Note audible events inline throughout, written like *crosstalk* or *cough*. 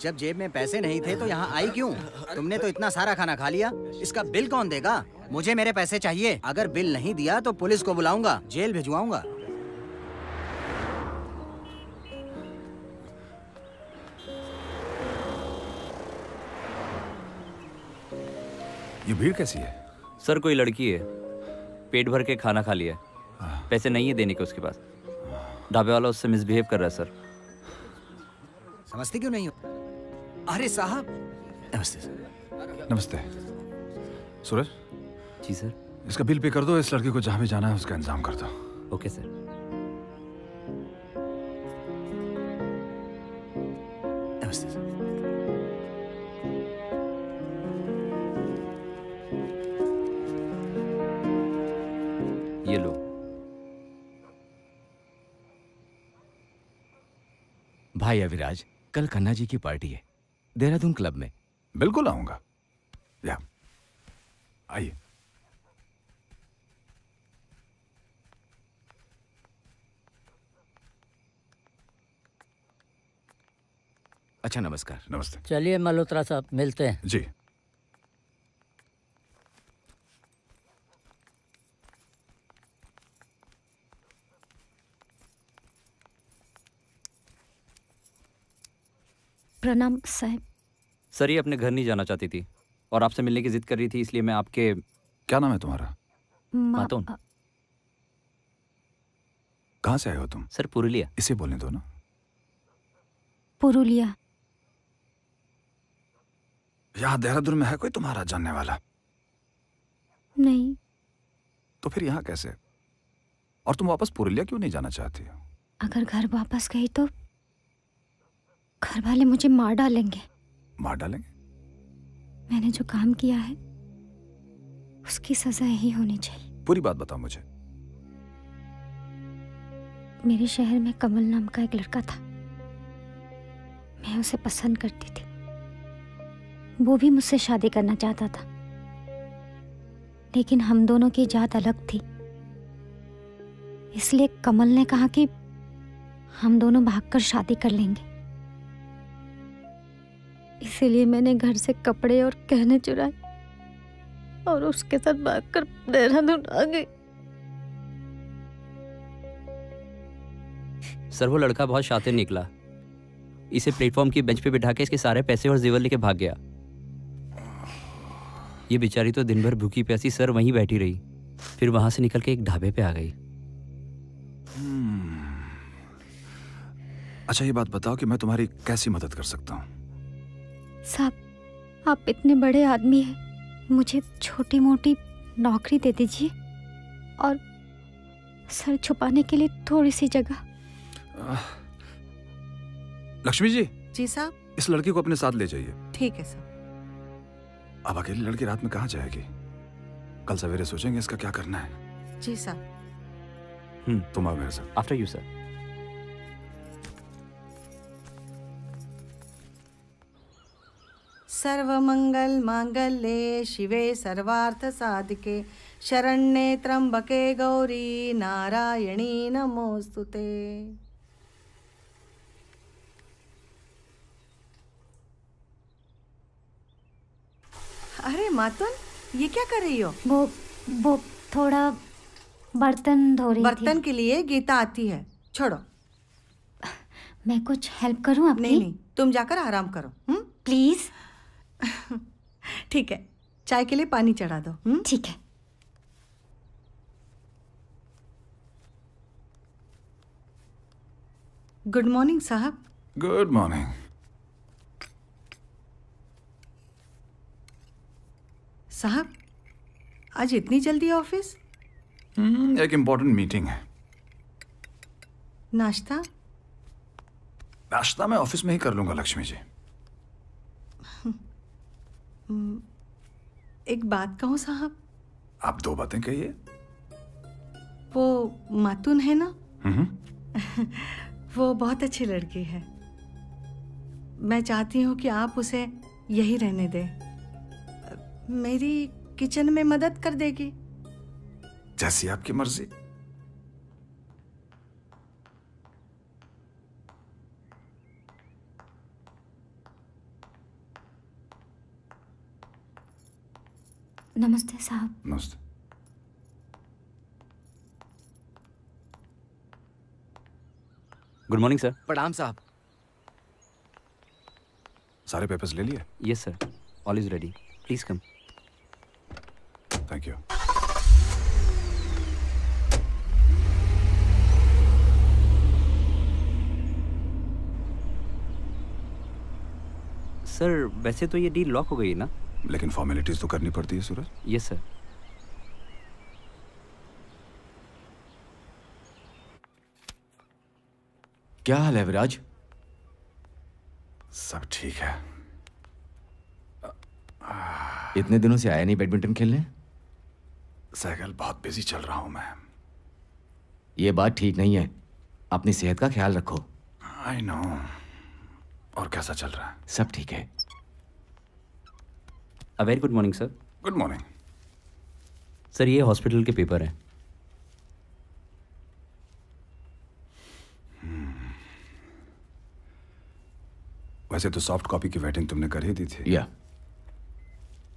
जब जेब में पैसे नहीं थे तो यहाँ आई क्यों? तुमने तो इतना सारा खाना खा लिया। इसका बिल कौन देगा? मुझे मेरे पैसे चाहिए। अगर बिल नहीं दिया तो पुलिस को बुलाऊँगा। जेल भिजवाऊँगा। ये भीड़ कैसी है? सर कोई लड़की है। पेट भर के खाना खा लिया है। पैसे नहीं है देने के उसके पास। ढाबे वाला उससे मिसबिहेव कर रहा है सर। समझते क्यों नहीं हो? अरे साहब। नमस्ते सर। नमस्ते। सूरज? जी सर। इसका बिल पे कर दो इस लड़की को जहाँ भी जाना है उसका इंतज़ाम कर दो। Okay sir. नमस्ते सर। ये लो। भाई अविराज कल खन्ना जी की पार्टी है। देहरादून क्लब में। बिल्कुल आऊँगा। या। आइए। अच्छा नमस्कार। नमस्ते। चलिए मल्होत्रा साहब मिलते हैं। जी। प्रणाम साहब। सर ये अपने घर नहीं जाना चाहती थी और आपसे मिलने की जिद कर रही थी इसलिए मैं आपके क्या नाम है तुम्हारा? मातोन। कहाँ से आए हो तुम? सर पुरुलिया। इसे बोलने दो ना। पुरुलिया। यहाँ देहरादून में है कोई तुम्हारा जानने वाला? नहीं। तो फिर यहाँ कैसे? और तुम वापस पुरुलिया क्यों नहीं जाना चाहती हो? अगर घर वापस गई तो घर वाले मुझे मार डालेंगे। मार डालेंगे? मैंने जो काम किया है उसकी सजा यही होनी चाहिए। पूरी बात बताओ मुझे। मेरे शहर में कमल नाम का एक लड़का था। मैं उसे पसंद करती थी। वो भी मुझसे शादी करना चाहता था। लेकिन हम दोनों की जात अलग थी। इसलिए कमल ने कहा कि हम दोनों भागकर शादी कर लेंगे। इसीलिए मैंने घर से कपड़े और गहने चुराए और उसके साथ भागकर देहरादून आ गई। सर वो लड़का बहुत शातिर निकला। इसे प्लेटफॉर्म की बेंच पे बिठा के इसके सारे पैसे और जेवर लेके भाग गया। ये बेचारी तो दिन भर भूखी प्यासी सर वहीं बैठी रही। फिर वहाँ से निकल के एक ढाबे पे आ गई। अच्छा ये बात बताओ कि मैं तुम्हारी कैसी मदद कर सकता हूँ? साहब आप इतने बड़े आदमी हैं। मुझे छोटी मोटी नौकरी दे दीजिए और सर छुपाने के लिए थोड़ी सी जगह लक्ष्मी जी? जी साहब। इस लड़की को अपने साथ ले जाइए। ठीक है साहब अब अकेली लड़की रात में कहाँ जाएगी? कल सवेरे सोचेंगे इसका क्या करना है। जी साहब। हम्म तुम आओ मेरे साथ। आफ्टर यू सर सर्वमंगल मांगल्ये शिवे सर्वार्थ साधिके शरण्ये त्र्यंबके गौरी नारायणी नमोस्तुते अरे मातुन ये क्या कर रही हो? वो वो थोड़ा बर्तन धो रही बर्तन के लिए गीता आती है। छोड़ो। मैं कुछ हेल्प करूँ आपकी? नहीं नहीं तुम जाकर आराम करो हम्म? प्लीज़। *laughs* ठीक है चाय के लिए पानी चढ़ा दो हम्म? ठीक है। गुड मॉर्निंग साहब। गुड मॉर्निंग साहब आज इतनी जल्दी ऑफ़िस? एक इम्पोर्टेंट मीटिंग है। नाश्ता? नाश्ता मैं ऑफ़िस में ही कर लूँगा लक्ष्मी जी। एक बात कहूँ साहब। आप दो बातें कहिए। वो मातून है ना? हम्म। *laughs* वो बहुत अच्छी लड़की है। मैं चाहती हूँ कि आप उसे यही रहने दें। मेरी किचन में मदद कर देगी। जैसी आपकी मर्ज़ी। नमस्ते साहब। नमस्ते। गुड मॉर्निंग सर प्रणाम साहब। सारे पेपर्स ले लिए? Yes sir all is ready please come thank you sir वैसे तो ये डील लॉक हो गई है ना? लेकिन फॉर्मेलिटीज तो करनी पड़ती है सूरज। यस सर क्या हाल है विराज? सब ठीक है। इतने दिनों से आया नहीं बैडमिंटन खेलने? साइकिल बहुत बिज़ी चल रहा हूँ मैं। ये बात ठीक नहीं है। अपनी सेहत का ख्याल रखो। आई नो और कैसा चल रहा है? सब ठीक है। A very good morning sir good morning sir ये हॉस्पिटल के पेपर हैं. वैसे तो सॉफ्ट कॉपी की वेटिंग तुमने कर ही दी थी. या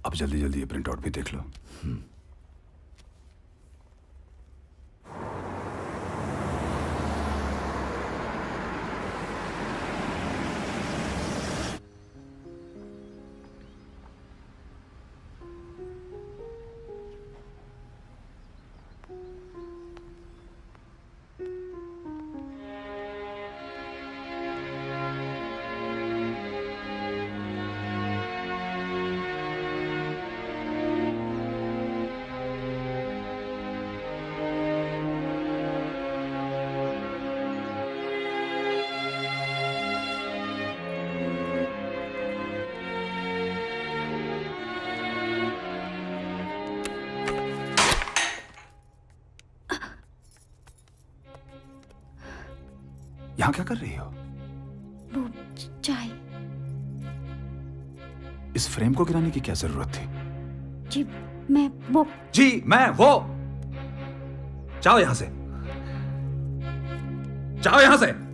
अब जल्दी जल्दी ये प्रिंट आउट भी देख लो. यहाँ क्या कर रही हो? वो चाय। इस फ्रेम को गिराने की क्या ज़रूरत थी? जी मैं वो जी मैं वो। जाओ यहाँ से। जाओ यहाँ से।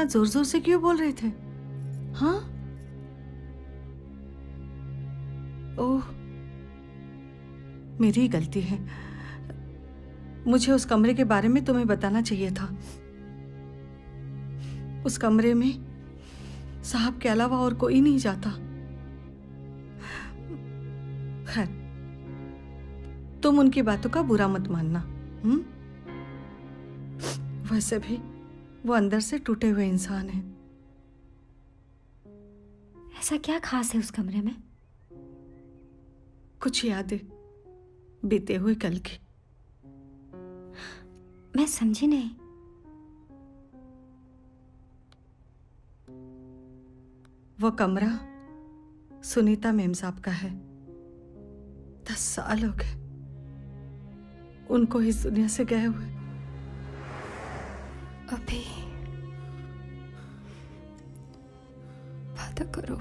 इतना ज़ोर ज़ोर से क्यों बोल रहे थे? हाँ? ओह, मेरी गलती है। मुझे उस कमरे के बारे में तुम्हें बताना चाहिए था। उस कमरे में साहब के अलावा और कोई नहीं जाता। खैर, तुम उनकी बातों का बुरा मत मानना हम्म? वैसे भी वो अंदर से टूटे हुए इंसान है। ऐसा क्या खास है उस कमरे में? कुछ यादें बीते हुए कल की। मैं समझी नहीं। वो कमरा सुनीता मेम साहब का है। दस साल हो गए। उनको इस दुनिया से गए हुए अभी वादा करो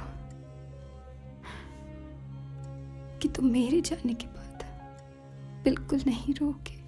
कि तुम मेरे जाने के बाद बिल्कुल नहीं रोगे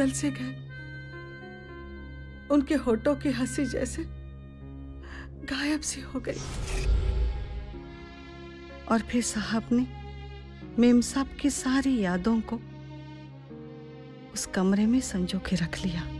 बदल से गए। उनके होठों की हँसी जैसे गायब सी हो गई। और फिर साहब ने मेम साहब की सारी यादों को उस कमरे में संजो के रख लिया।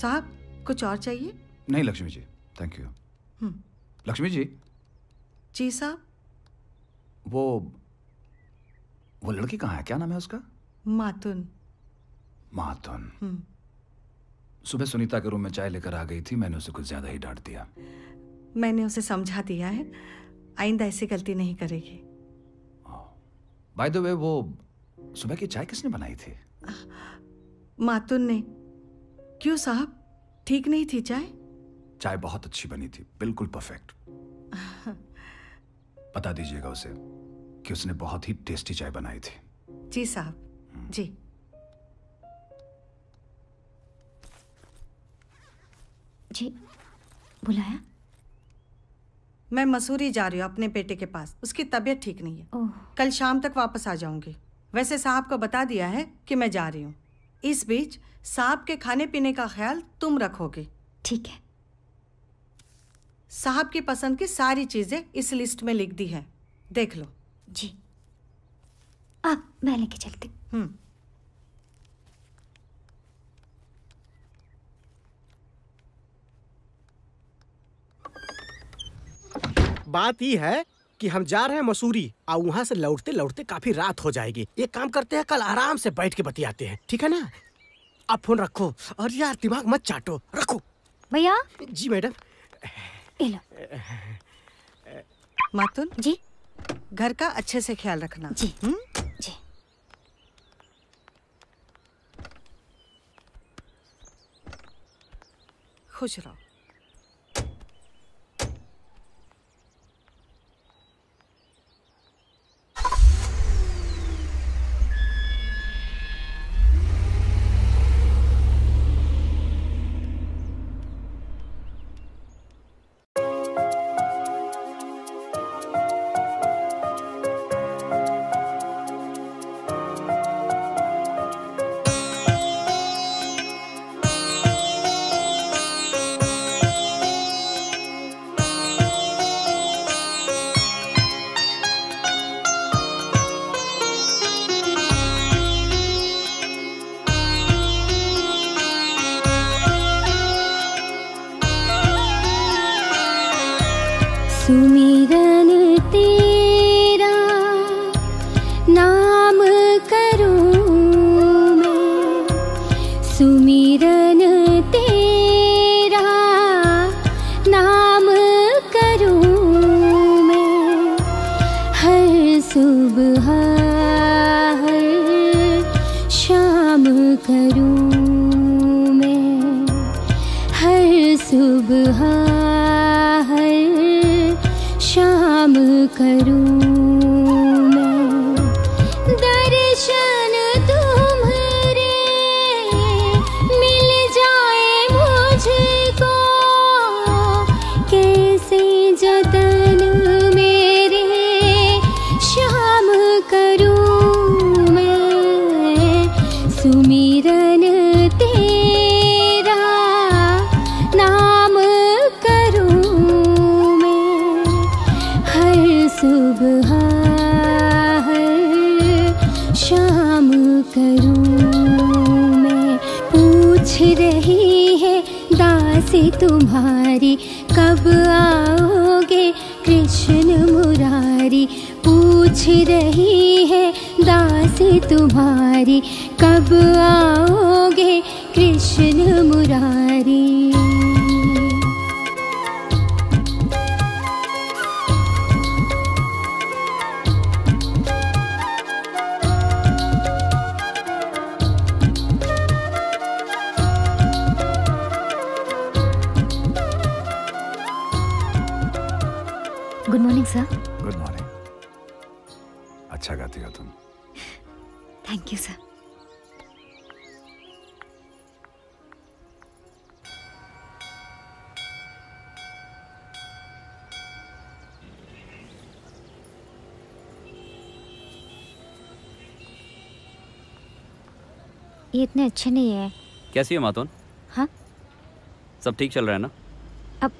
साहब कुछ और चाहिए? नहीं लक्ष्मी जी थैंक यू हम्म। लक्ष्मी जी? जी साहब। वो वो लड़की कहाँ है? क्या नाम है उसका? मातुन। माथुन हम्म। सुबह सुनीता के रूम में चाय लेकर आ गई थी मैंने उसे कुछ ज़्यादा ही डांट दिया। मैंने उसे समझा दिया है आइंदा ऐसी गलती नहीं करेगी। बाय द वे वो सुबह की चाय किसने बनाई थी? मातुन ने। क्यों साहब? ठीक नहीं थी चाय? चाय बहुत अच्छी बनी थी बिल्कुल परफेक्ट बता दीजिएगा उसे कि उसने बहुत ही टेस्टी चाय बनाई थी। जी साहब जी। जी बुलाया? मैं मसूरी जा रही हूँ अपने बेटे के पास उसकी तबीयत ठीक नहीं है। कल शाम तक वापस आ जाऊँगी। वैसे साहब को बता दिया है कि मैं जा रही हूँ। इस बीच साहब के खाने पीने का ख्याल तुम रखोगे। ठीक है। साहब की पसंद की सारी चीज़ें इस लिस्ट में लिख दी है। देख लो। जी। आप मैं लेके चलती। हम्म। बात ये है कि हम जा रहे हैं मसूरी। और वहाँ से लौटते लौटते काफ़ी रात हो जाएगी। एक काम करते हैं कल आराम से बैठ के बतियाते हैं। ठीक है ना? आप फ़ोन रखो और यार दिमाग मत चाटो। रखो। भैया? जी मैडम। ये मातुन जी। घर का अच्छे से ख्याल रखना। जी। हम्म? जी। खुश रहो। करूं मैं? हर सुबह हर शाम करूं तुम्हारी कब आओगे इतने अच्छे नहीं है। कैसी है मातून? हाँ? सब ठीक चल रहा है ना? अब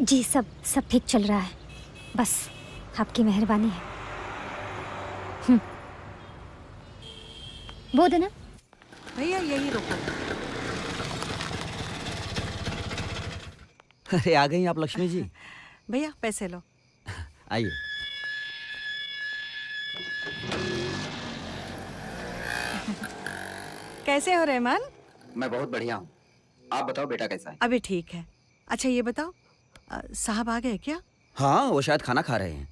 जी सब सब ठीक चल रहा है। बस आपकी मेहरबानी है। हम्म। वो देना भैया यही रोको। अरे आ गई आप लक्ष्मी जी। *laughs* भैया पैसे लो। आइए। कैसे हो रहमान? मैं बहुत बढ़िया हूँ। आप बताओ बेटा कैसा है? अभी ठीक है। अच्छा ये बताओ साहब आ गए क्या? हाँ वो शायद खाना खा रहे हैं।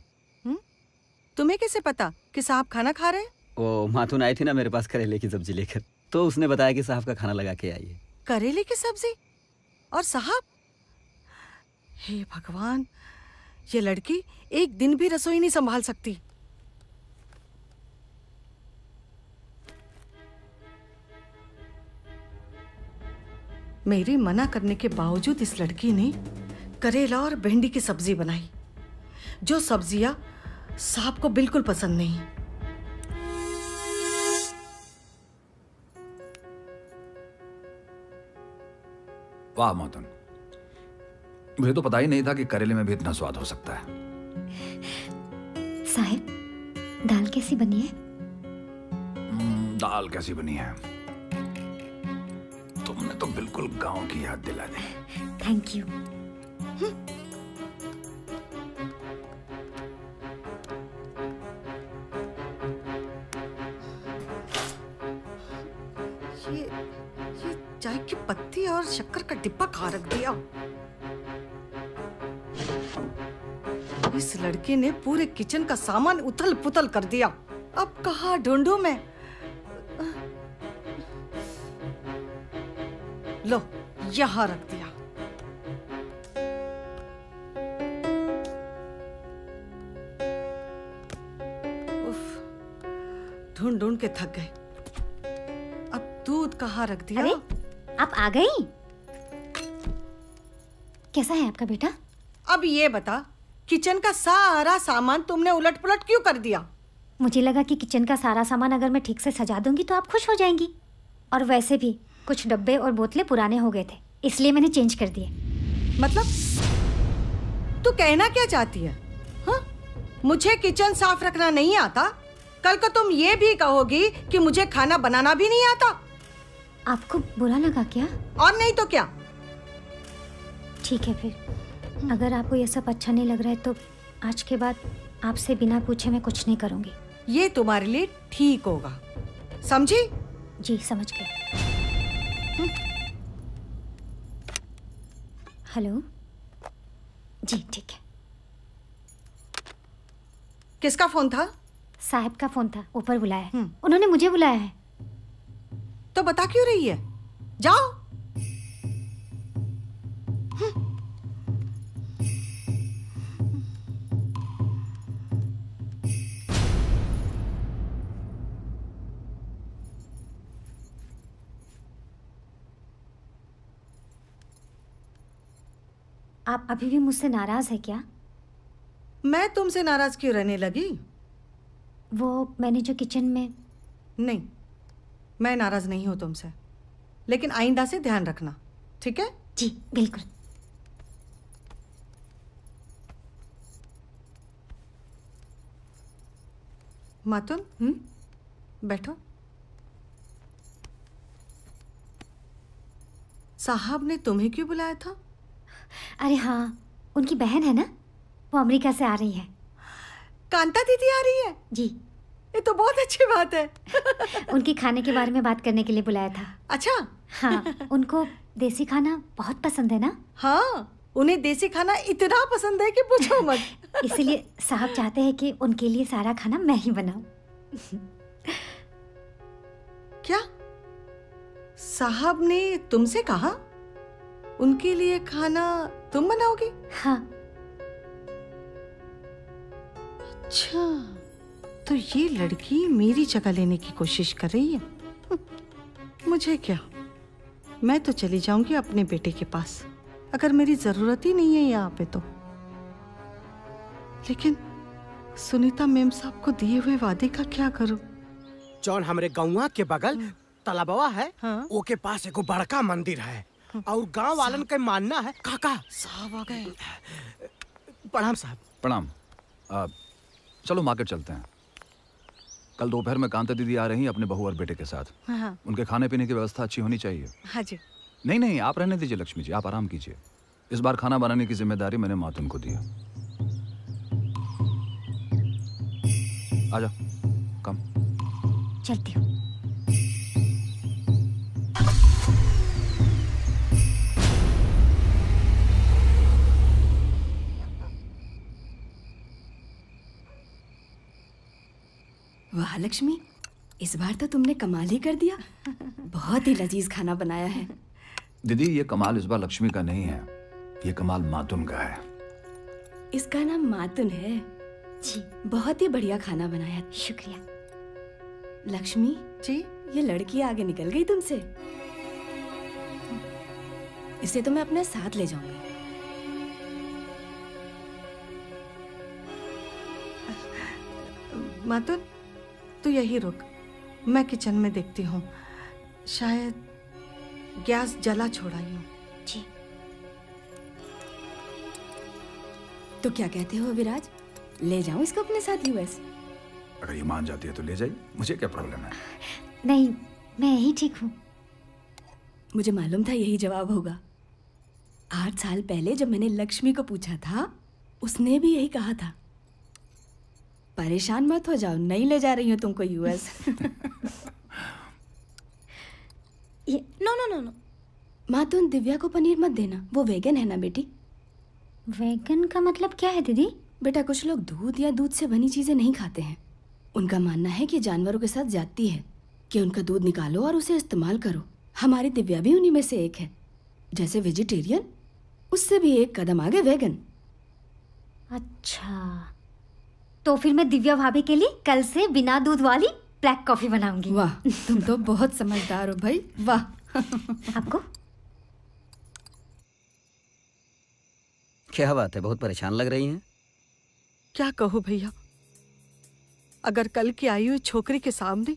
तुम्हें कैसे पता कि साहब खाना खा रहे हैं? वो माथुन आई थी ना मेरे पास करेले की सब्ज़ी लेकर तो उसने बताया कि साहब का खाना लगा के आइए करेले की सब्ज़ी? और साहब? हे भगवान ये लड़की एक दिन भी रसोई नहीं संभाल सकती। मेरी मना करने के बावजूद इस लड़की ने करेला और भिंडी की सब्ज़ी बनाई जो सब्ज़ियाँ साहब को बिल्कुल पसंद नहीं। वाह मोहतन मुझे तो पता ही नहीं था कि करेले में भी इतना स्वाद हो सकता है। साहिब दाल कैसी बनी है? हम्म, दाल कैसी बनी है? तुमने तो बिल्कुल गाँव की याद दिला दी। थैंक यू ये ये चाय की पत्ती और शक्कर का डिब्बा खा रख दिया? इस लड़के ने पूरे किचन का सामान उथल पुथल कर दिया। अब कहा ढूंढूं मैं? यहाँ रख दिया। ढूंढ ढूंढ के थक गए अब दूध कहाँ रख दिया? अरे आप आ गई? कैसा है आपका बेटा? अब ये बता किचन का सारा सामान तुमने उलट पुलट क्यों कर दिया? मुझे लगा कि किचन का सारा सामान अगर मैं ठीक से सजा दूँगी तो आप खुश हो जाएँगी। और वैसे भी कुछ डब्बे और बोतलें पुराने हो गए थे। इसलिए मैंने चेंज कर दिए। मतलब? तू कहना क्या चाहती है? हाँ? मुझे किचन साफ़ रखना नहीं आता। कल को तुम ये भी कहोगी कि मुझे खाना बनाना भी नहीं आता। आपको बुरा लगा क्या? और नहीं तो क्या? ठीक है फिर। अगर आपको यह सब अच्छा नहीं लग रहा है तो आज के बाद आपसे बिना पूछे मैं कुछ नहीं करूँगी। ये तुम्हारे लिए ठीक होगा। समझी? जी समझ गई। हेलो। जी ठीक है। किसका फ़ोन था? साहब का फ़ोन था ऊपर बुलाया उन्होंने मुझे बुलाया है। तो बता क्यों रही है? जाओ। आप अभी भी मुझसे नाराज़ है क्या? मैं तुमसे नाराज़ क्यों रहने लगी? वो मैंने जो किचन में नहीं मैं नाराज़ नहीं हूँ तुमसे। लेकिन आइंदा से ध्यान रखना ठीक है? जी बिल्कुल। मातुन हम्म? बैठो। साहब ने तुम्हें क्यों बुलाया था? अरे हाँ उनकी बहन है ना? वो अमेरिका से आ रही है। कांता दीदी आ रही है? जी। ये तो बहुत अच्छी बात है। *laughs* उनके खाने के बारे में बात करने के लिए बुलाया था। अच्छा। हाँ उनको देसी खाना बहुत पसंद है ना? हाँ उन्हें देसी खाना इतना पसंद है कि पूछो मत। *laughs* इसीलिए साहब चाहते हैं कि उनके लिए सारा खाना मैं ही बनाऊँ। क्या? साहब ने तुमसे कहा? उनके लिए खाना तुम बनाओगी? हाँ। अच्छा तो ये लड़की मेरी जगह लेने की कोशिश कर रही है। हम्म, *laughs* मुझे क्या? मैं तो चली जाऊँगी अपने बेटे के पास। अगर मेरी ज़रूरत ही नहीं है यहाँ पे तो। लेकिन सुनीता मेम साहब को दिए हुए वादे का क्या करूँ? जौन हमरे गौवा के बगल तालाबवा है हाँ। वो के पास एगो बड़का मंदिर है। और गाँव वालन के मानना है। काका साहब आ गए। प्रणाम साहब। प्रणाम। आ, चलो मार्केट चलते हैं। कल दोपहर में कांता दीदी आ रही हैं अपने बहू और बेटे के साथ। हाँ हाँ। उनके खाने पीने की व्यवस्था अच्छी होनी चाहिए। हाँ जी। नहीं नहीं आप रहने दीजिए लक्ष्मी जी आप आराम कीजिए। इस बार खाना बनाने की ज़िम्मेदारी मैंने मातुन को दी है। आ जाओ कम। चलती हूँ। वाह लक्ष्मी इस बार तो तुमने कमाल ही कर दिया। बहुत ही लजीज खाना बनाया है। दीदी ये कमाल इस बार लक्ष्मी का नहीं है। ये कमाल मातुन का है। इसका नाम मातुन है। जी। बहुत ही बढ़िया खाना बनाया। शुक्रिया। लक्ष्मी जी? ये लड़की आगे निकल गई तुमसे। इसे तो मैं अपने साथ ले जाऊँगी। मातुन तू यही रुक। मैं किचन में देखती हूँ। शायद गैस जला छोड़ाई हूँ जी। तो क्या कहते हो विराज ले जाऊँ इसको अपने साथ यूएस अगर ये मान जाती है तो ले जाइए। मुझे क्या प्रॉब्लम है? नहीं मैं यही ठीक हूँ। मुझे मालूम था यही जवाब होगा। आठ साल पहले जब मैंने लक्ष्मी को पूछा था उसने भी यही कहा था। परेशान मत हो जाओ नहीं ले जा रही हूँ तुमको यूएस *laughs* ये नो नो नो नो माँ तुम दिव्या को पनीर मत देना वो वेगन है ना बेटी? वैगन का मतलब क्या है दीदी? बेटा कुछ लोग दूध या दूध से बनी चीज़ें नहीं खाते हैं। उनका मानना है कि जानवरों के साथ जाती है कि उनका दूध निकालो और उसे इस्तेमाल करो। हमारी दिव्या भी उन्हीं में से एक है। जैसे वेजिटेरियन उससे भी एक कदम आगे वेगन अच्छा। तो फिर मैं दिव्या भाभी के लिए कल से बिना दूध वाली ब्लैक कॉफ़ी बनाऊँगी। वाह तुम तो बहुत समझदार हो भाई वाह। आपको? क्या बात है बहुत परेशान लग रही हैं? क्या कहो भैया? अगर कल की आई हुई छोकरी के सामने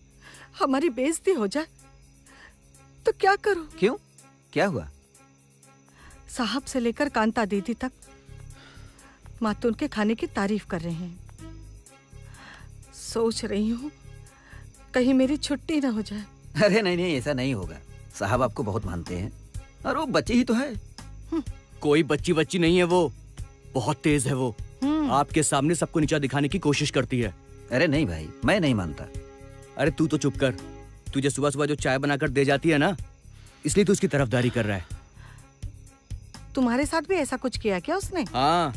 हमारी बेइज्जती हो जाए तो क्या करो? क्यों? क्या हुआ? साहब से लेकर कांता दीदी तक मातून के खाने की तारीफ़ कर रहे हैं। सोच रही हूँ कहीं मेरी छुट्टी ना हो जाए। अरे नहीं नहीं ऐसा नहीं होगा। साहब आपको बहुत मानते हैं। और वो बच्ची ही तो है। कोई बच्ची बच्ची नहीं है वो। बहुत तेज है वो। हम्म, आपके सामने सबको नीचा दिखाने की कोशिश करती है। अरे नहीं भाई मैं नहीं मानता। अरे तू तो चुप कर। तुझे सुबह सुबह जो चाय बनाकर दे जाती है ना इसलिए तू उसकी तरफदारी कर रहा है। तुम्हारे साथ भी ऐसा कुछ किया क्या उसने? हाँ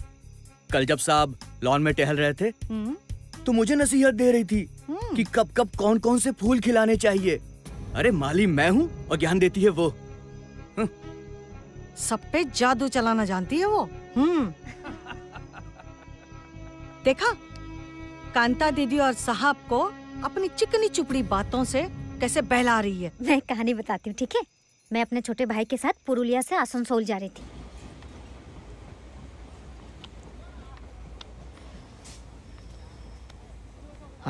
कल जब साहब लॉन में टहल रहे थे हम्म, तो मुझे नसीहत दे रही थी हम्म। कि कब कब कौन कौन से फूल खिलाने चाहिए। अरे माली मैं हूँ और ज्ञान देती है वो। सब पे जादू चलाना जानती है वो? हम्म। देखा? कांता दीदी और साहब को अपनी चिकनी चुपड़ी बातों से कैसे बहला रही है। मैं कहानी बताती हूँ ठीक है? मैं अपने छोटे भाई के साथ पुरुलिया से आसनसोल जा रही थी।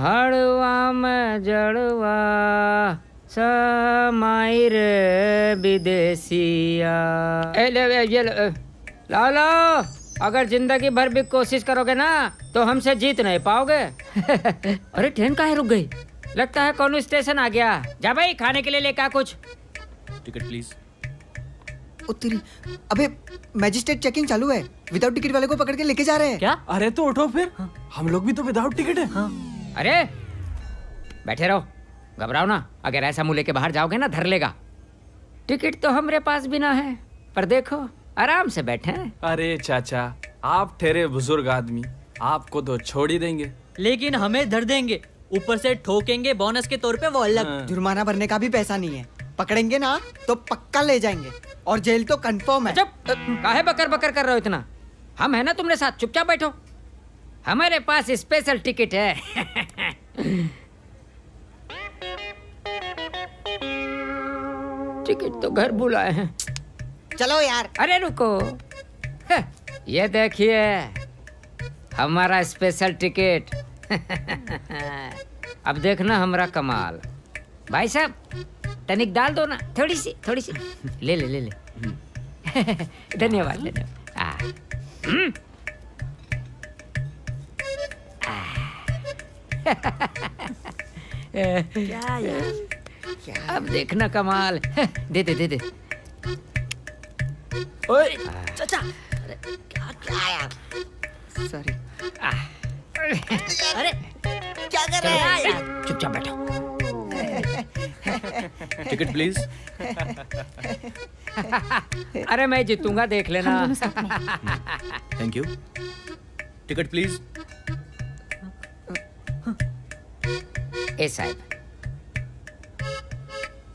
हड़वा में जड़वा समाई रे विदेशिया। ये ले, ला लो अगर ज़िंदगी भर भी कोशिश करोगे ना तो हमसे जीत नहीं पाओगे। *laughs* अरे ट्रेन काहे रुक गई। लगता है कौन स्टेशन आ गया। जा भाई खाने के लिए लेकर आ कुछ? टिकट प्लीज़ उत्तरी अबे मैजिस्ट्रेट चेकिंग चालू है। विदाउट टिकट वाले को पकड़ के लेके जा रहे हैं। क्या? अरे तो उठो फिर। हाँ। हम लोग भी तो विदाउट टिकट है। अरे बैठे रहो। घबराओ ना। अगर ऐसा मुँह लेके बाहर जाओगे ना धर लेगा। टिकट तो हमारे पास भी ना है पर देखो आराम से बैठे हैं। अरे चाचा आप ठहरे बुज़ुर्ग आदमी आपको तो छोड़ ही देंगे। लेकिन हमें धर देंगे। ऊपर से ठोकेंगे बोनस के तौर पे वो अलग। जुर्माना भरने का भी पैसा नहीं है। पकड़ेंगे ना तो पक्का ले जाएँगे। और जेल तो कंफर्म है। चुप काहे बकर बकर कर रहे हो इतना? हम है ना तुमरे साथ चुपचाप बैठो। हमारे पास स्पेशल टिकट है। टिकट तो घर बुलाए हैं। चलो यार। अरे रुको। ये देखिए हमारा स्पेशल टिकट अब देखना हमारा कमाल। भाई साहब तनिक डाल दो ना थोड़ी सी थोड़ी सी। ले ले ले ले। *laughs* धन्यवाद धन्यवाद। आ, हम्म। क्या अब देखना कमाल। *laughs* दे दे दे दे। ओए चाचा अरे क्या क्या यार? सॉरी अरे क्या कर रहे हैं? यार चुपचाप बैठो। टिकट प्लीज़ *laughs* अरे मैं जीतूँगा देख लेना। थैंक यू टिकट प्लीज़ ए साहब।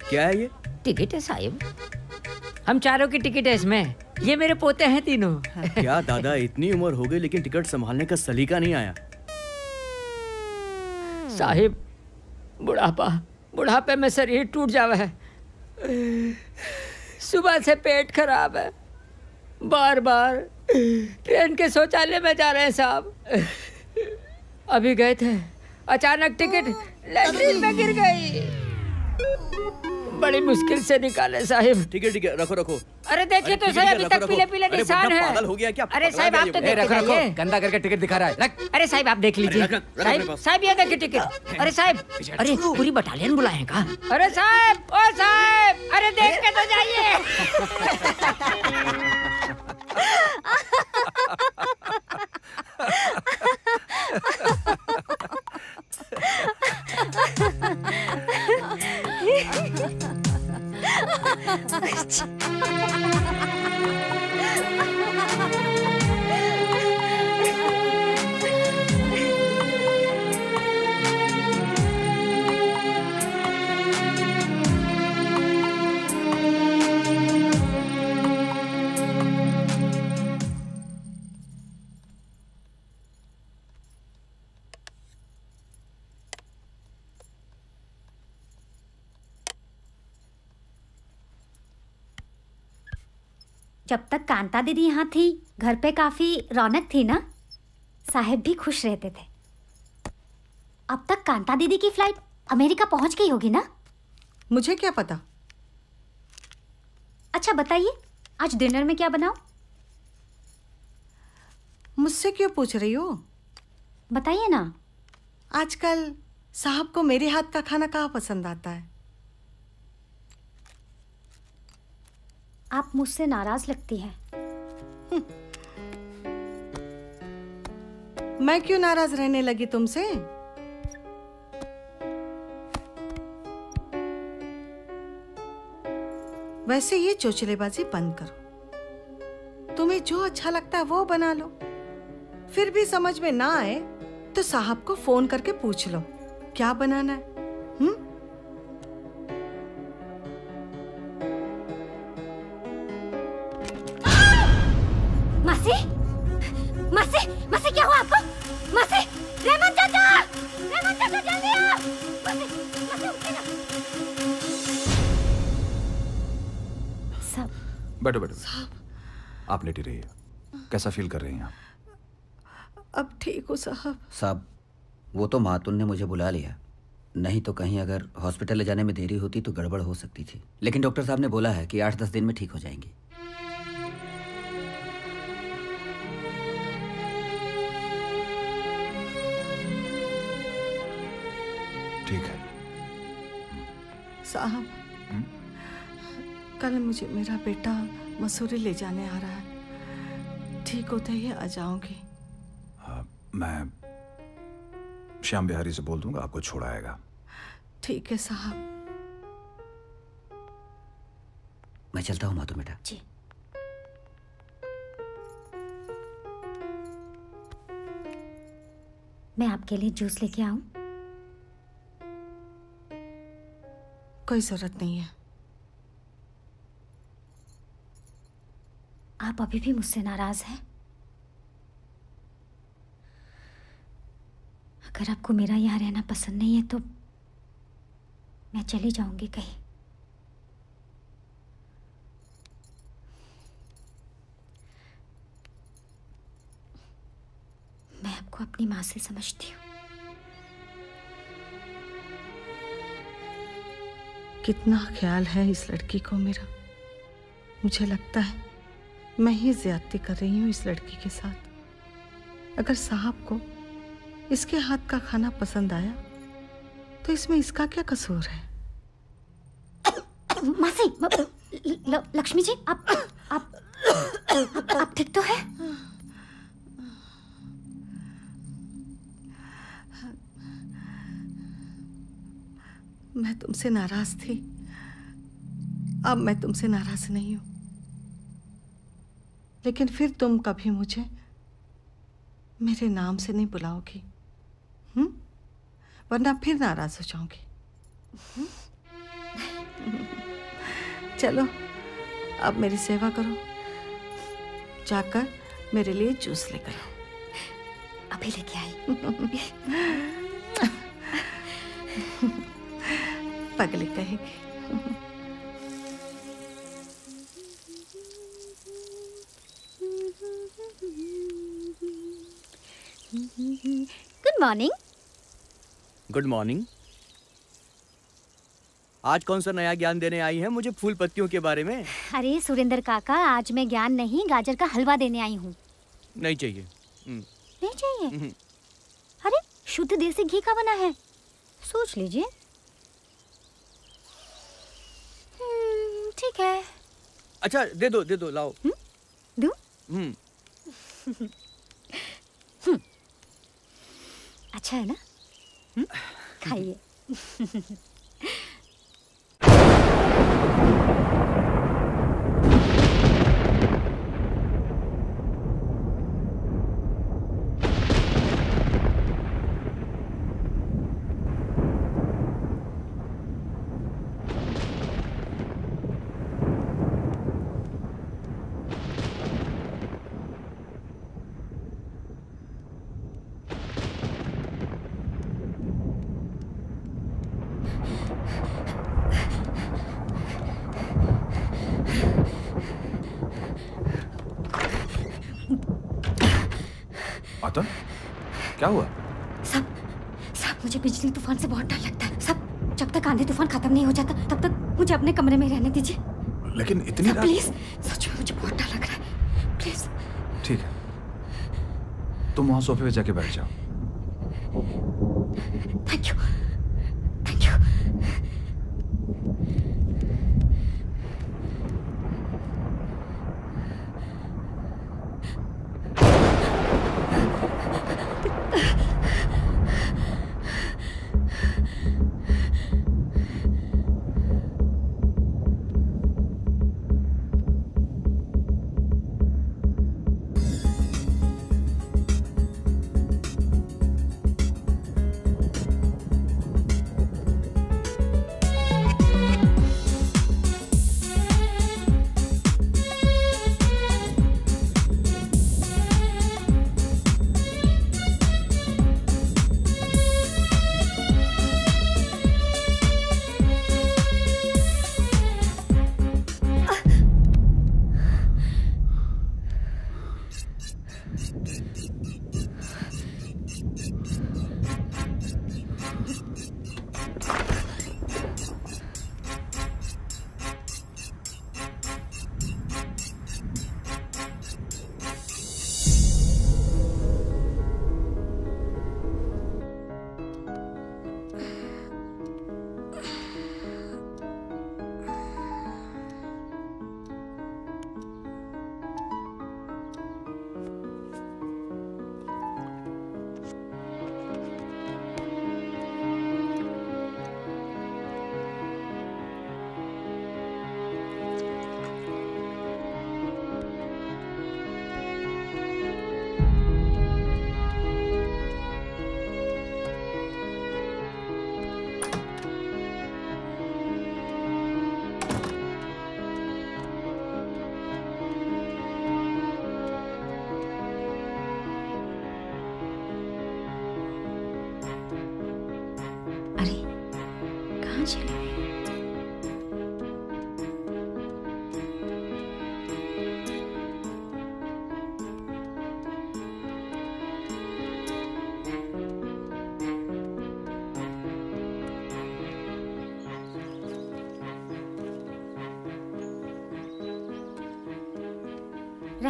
क्या है ये? टिकट है साहब। हम चारों की टिकट है इसमें। ये मेरे पोते हैं तीनों। *laughs* क्या दादा इतनी उम्र हो गई लेकिन टिकट संभालने का सलीका नहीं आया? साहिब बुढ़ापा बुढ़ापे में शरीर टूट जावे है। सुबह से पेट खराब है। बार बार ट्रेन के शौचालय में जा रहे हैं साहब। अभी गए थे। अचानक टिकट लैट्रिन में गिर गई। बड़ी मुश्किल से निकाले साहिब। ठीक है ठीक है रखो रखो। अरे देखिए तो सही अभी तक पीले पीले निशान है। पागल हो गया क्या? अरे साहब आप तो। देखते ए, रखो, गंदा करके टिकट दिखा रहा है। रख। अरे साहब आप देख लीजिए। रख, रख, रख साहब। साहब ये देखिए टिकट। अरे साहब अरे पूरी बटालियन बुलाए का अरे साहब ओ साहब अरे देख के तो जाइए। *laughs* कांता दीदी यहाँ थी घर पे काफ़ी रौनक थी ना? साहेब भी खुश रहते थे। अब तक कांता दीदी की फ़्लाइट अमेरिका पहुँच गई होगी ना? मुझे क्या पता? अच्छा बताइए आज डिनर में क्या बनाओ मुझसे क्यों पूछ रही हो? बताइए ना। आजकल साहब को मेरे हाथ का खाना कहाँ पसंद आता है? आप मुझसे नाराज़ लगती हैं। मैं क्यों नाराज़ रहने लगी तुमसे? वैसे ये चोचलेबाजी बंद करो। तुम्हें जो अच्छा लगता है वो बना लो। फिर भी समझ में ना आए तो साहब को फ़ोन करके पूछ लो, क्या बनाना है? हम्म? मासी मासी मासी क्या हुआ आपको मासी रेमन चाचा रेमन चाचा जल्दी आओ मासी मासी उठिए ना सब बैठो। बैठो आप लेटी रहिए। कैसा फील कर रही हैं आप? अब ठीक हो साहब। साहब वो तो मातुन ने मुझे बुला लिया। नहीं तो कहीं अगर हॉस्पिटल ले जाने में देरी होती तो गड़बड़ हो सकती थी। लेकिन डॉक्टर साहब ने बोला है कि आठ दस दिन में ठीक हो जाएँगी। साहब। कल मुझे मेरा बेटा मसूरी ले जाने आ रहा है। ठीक होते ही आ जाऊँगी। मैं श्याम बिहारी से बोल दूँगा आपको छोड़ आएगा। ठीक है साहब। मैं चलता हूँ मातू बेटा। जी। मैं आपके लिए जूस लेके आऊँ? कोई ज़रूरत नहीं है। आप अभी भी मुझसे नाराज़ हैं? अगर आपको मेरा यहाँ रहना पसंद नहीं है तो मैं चली जाऊँगी कहीं। मैं आपको अपनी माँ से समझती हूँ। कितना ख्याल है इस लड़की को मेरा। मुझे लगता है मैं ही ज्यादती कर रही हूँ इस लड़की के साथ। अगर साहब को इसके हाथ का खाना पसंद आया तो इसमें इसका क्या कसूर है? मासी लक्ष्मी जी आप आप, आप ठीक तो है? मैं तुमसे नाराज़ थी। अब मैं तुमसे नाराज़ नहीं हूँ। लेकिन फिर तुम कभी मुझे मेरे नाम से नहीं बुलाओगी हम्म? वरना फिर नाराज़ हो जाऊँगी? *laughs* चलो अब मेरी सेवा करो। जाकर मेरे लिए जूस लेकर आओ। अभी लेके आई। *laughs* *laughs* पगली कहेगी गुड मॉर्निंग गुड मॉर्निंग आज कौन सा नया ज्ञान देने आई है? मुझे फूल पत्तियों के बारे में। अरे सुरेंद्र काका आज मैं ज्ञान नहीं गाजर का हलवा देने आई हूँ। नहीं चाहिए। हम्म, नहीं चाहिए? हम्म। अरे शुद्ध देसी घी का बना है। सोच लीजिए। ठीक है। अच्छा दे दो दे दो लाओ। हम्म हम्म *laughs* अच्छा है ना? खाइए *laughs* अतन क्या हुआ सब सब मुझे बिजली तूफ़ान से बहुत डर लगता है सब जब तक आंधी तूफ़ान खत्म नहीं हो जाता तब तक मुझे अपने कमरे में रहने दीजिए। लेकिन इतनी रात प्लीज़ सच में मुझे बहुत डर लग रहा है। प्लीज़। ठीक है। तुम वहाँ सोफे पे जाके बैठ जाओ।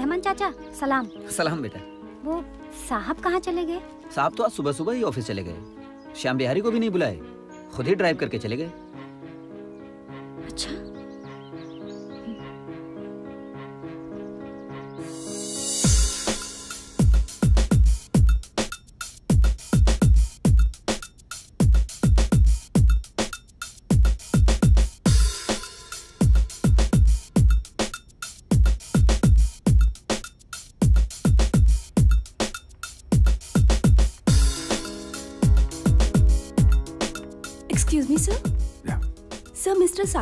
रहमान चाचा सलाम। सलाम बेटा। वो साहब कहाँ चले गए? साहब तो आज सुबह सुबह ही ऑफ़िस चले गए। श्याम बिहारी को भी नहीं बुलाए। खुद ही ड्राइव करके चले गए।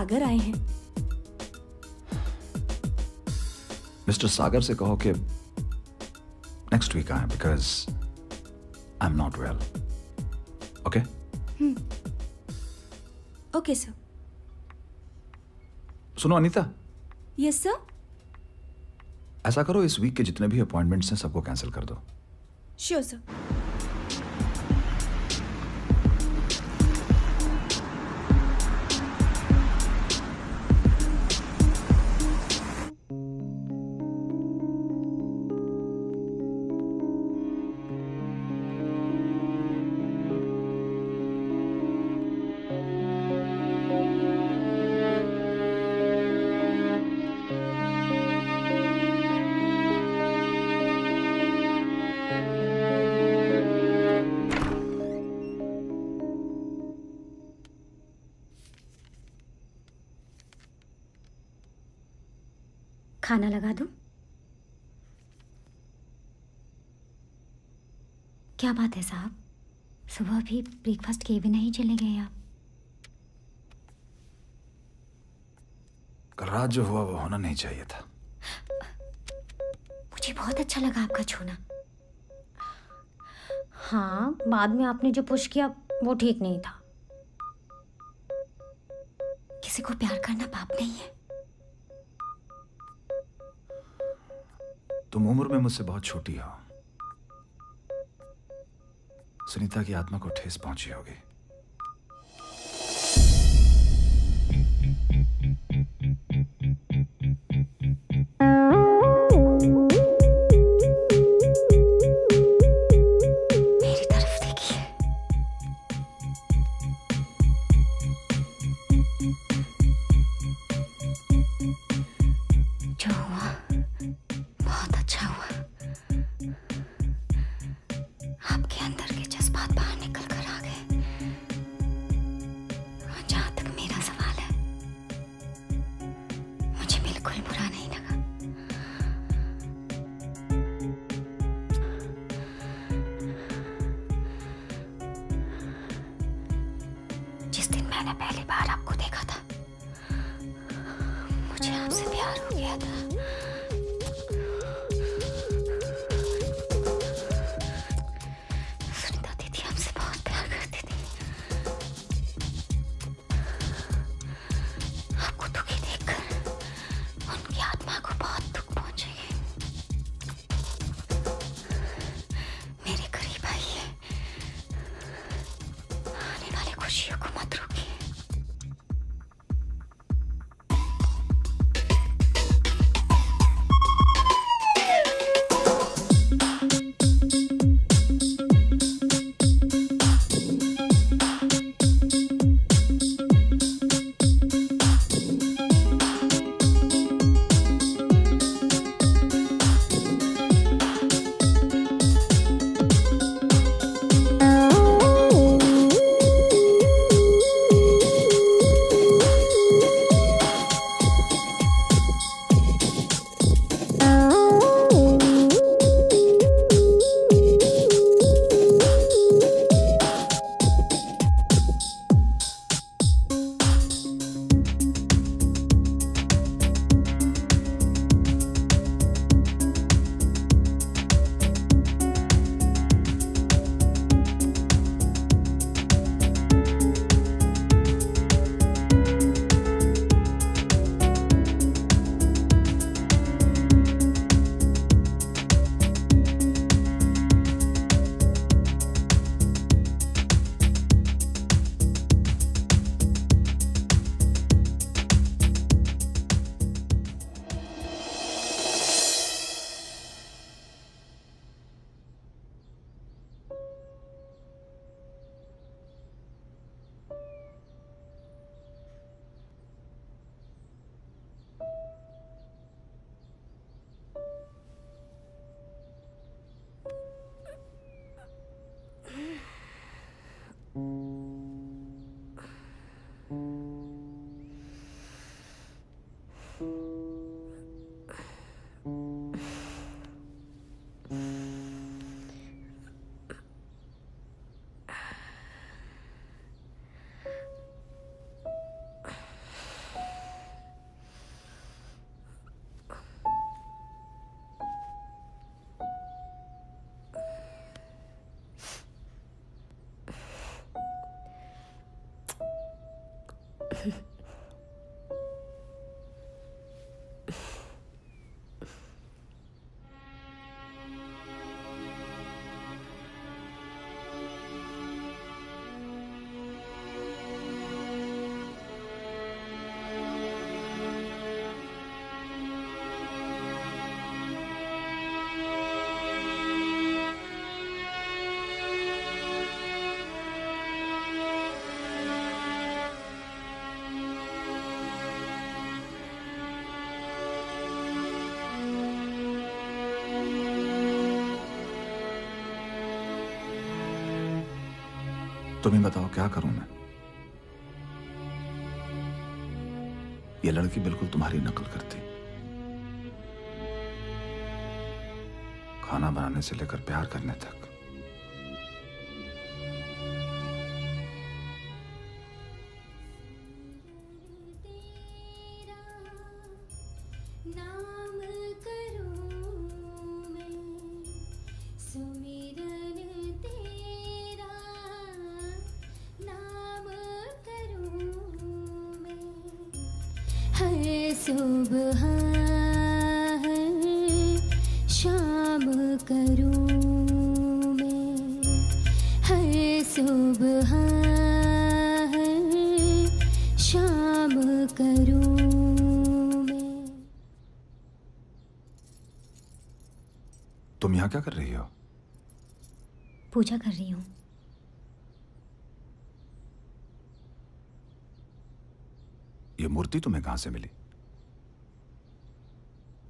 सागर आए हैं। मिस्टर सागर से कहो कि नेक्स्ट वीक आए because I am not well okay okay sir सुनो अनीता। यस सर ऐसा करो इस वीक के जितने भी अपॉइंटमेंट्स हैं सबको कैंसिल कर दो। श्योर sure, सर खाना लगा दूँ? क्या बात है साहब? सुबह भी ब्रेकफास्ट किए बिना ही चले गए आप। कल रात जो हुआ वो होना नहीं चाहिए था। मुझे बहुत अच्छा लगा आपका छूना। हाँ बाद में आपने जो पुश किया वो ठीक नहीं था। किसी को प्यार करना पाप नहीं है। तुम उम्र में मुझसे बहुत छोटी हो। सुनीता की आत्मा को ठेस पहुँची होगी। तुम ही बताओ, क्या करूँ मैं? ये लड़की बिल्कुल तुम्हारी नकल करती। खाना बनाने से लेकर प्यार करने तक। पूजा कर रही हूँ। ये मूर्ति तुम्हें कहाँ से मिली?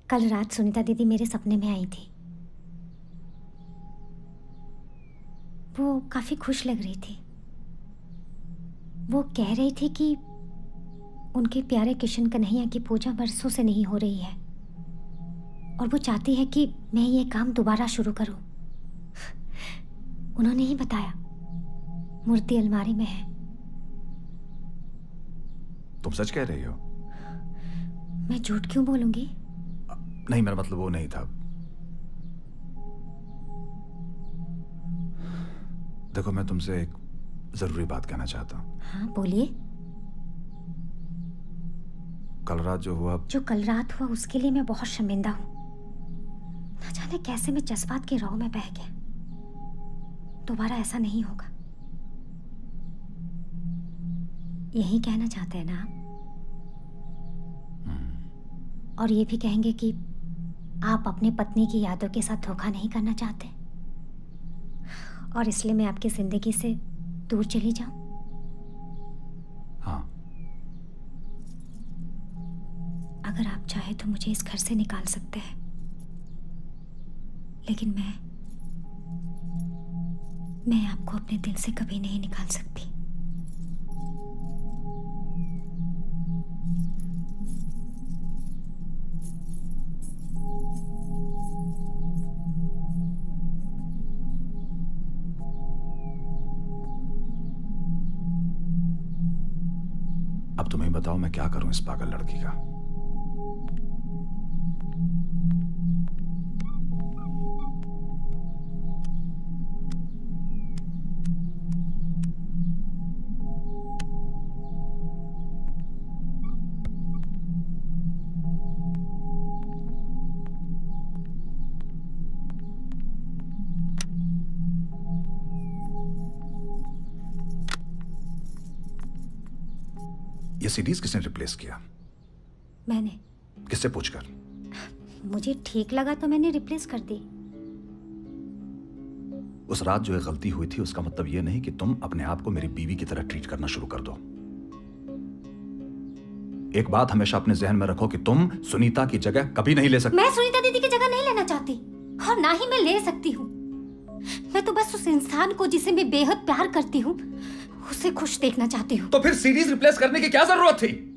कल रात सुनीता दीदी मेरे सपने में आई थी। वो काफ़ी खुश लग रही थी। वो कह रही थी कि उनके प्यारे किशन कन्हैया की पूजा बरसों से नहीं हो रही है। और वो चाहती है कि मैं ये काम दोबारा शुरू करूँ। उन्होंने ही बताया। मूर्ति अलमारी में है। तुम सच कह रही हो? मैं झूठ क्यों बोलूँगी? नहीं मेरा मतलब वो नहीं था। देखो मैं तुमसे एक ज़रूरी बात कहना चाहता हूँ। हाँ बोलिए। कल रात जो हुआ जो कल रात हुआ उसके लिए मैं बहुत शर्मिंदा हूँ। न जाने कैसे मैं जज्बात के राव में बह गया। दोबारा ऐसा नहीं होगा। यही कहना चाहते हैं ना आप? और ये भी कहेंगे कि आप अपनी पत्नी की यादों के साथ धोखा नहीं करना चाहते। और इसलिए मैं आपकी ज़िंदगी से दूर चली जाऊँ। हाँ। अगर आप चाहे तो मुझे इस घर से निकाल सकते हैं। लेकिन मैं मैं आपको अपने दिल से कभी नहीं निकाल सकती। अब तुम्हें बताओ मैं क्या करूँ इस पागल लड़की का। ये सीडीज किसने रिप्लेस किया? मैंने। किससे पूछकर? मुझे ठीक लगा तो मैंने रिप्लेस कर दी। उस रात जो एक गलती हुई थी उसका मतलब यह नहीं कि तुम अपने आप को मेरी बीवी की तरह ट्रीट करना शुरू कर दो। एक बात हमेशा अपने जहन में रखो कि तुम सुनीता की जगह कभी नहीं ले सकते। मैं सुनीता दीदी की जगह नहीं लेना चाहती और ना ही मैं ले सकती हूँ। मैं तो बस उस इंसान को जिसे मैं बेहद प्यार करती हूँ उसे खुश देखना चाहती हूँ। तो फिर सीरीज़ रिप्लेस करने की क्या ज़रूरत थी?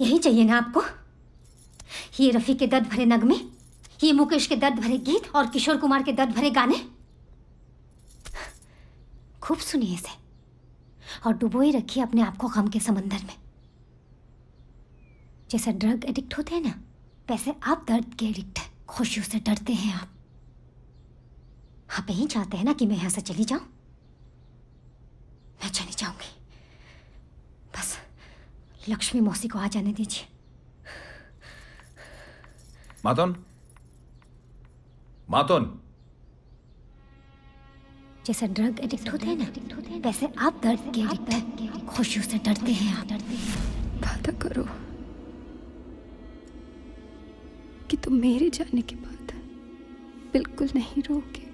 यही चाहिए ना आपको? ये रफी के दर्द भरे नगमे ये मुकेश के दर्द भरे गीत और किशोर कुमार के दर्द भरे गाने। खूब सुनिए इसे। और डुबोए रखिए अपने आप को गम के समंदर में। जैसे ड्रग एडिक्ट होते हैं ना, वैसे आप दर्द के एडिक्ट हैं, खुशियों से डरते हैं आप। आप यही चाहते हैं ना कि मैं यहाँ से चली जाऊँ? मैं चली जाऊँगी। बस, लक्ष्मी मौसी को आ जाने दीजिए। मातोन? मातुन? जैसे ड्रग एडिक्ट होते हैं ना, वैसे आप दर्द के खुशियों से डरते हैं आप। डरते हैं वादा करो कि तुम मेरे जाने के बाद बिल्कुल नहीं रोगे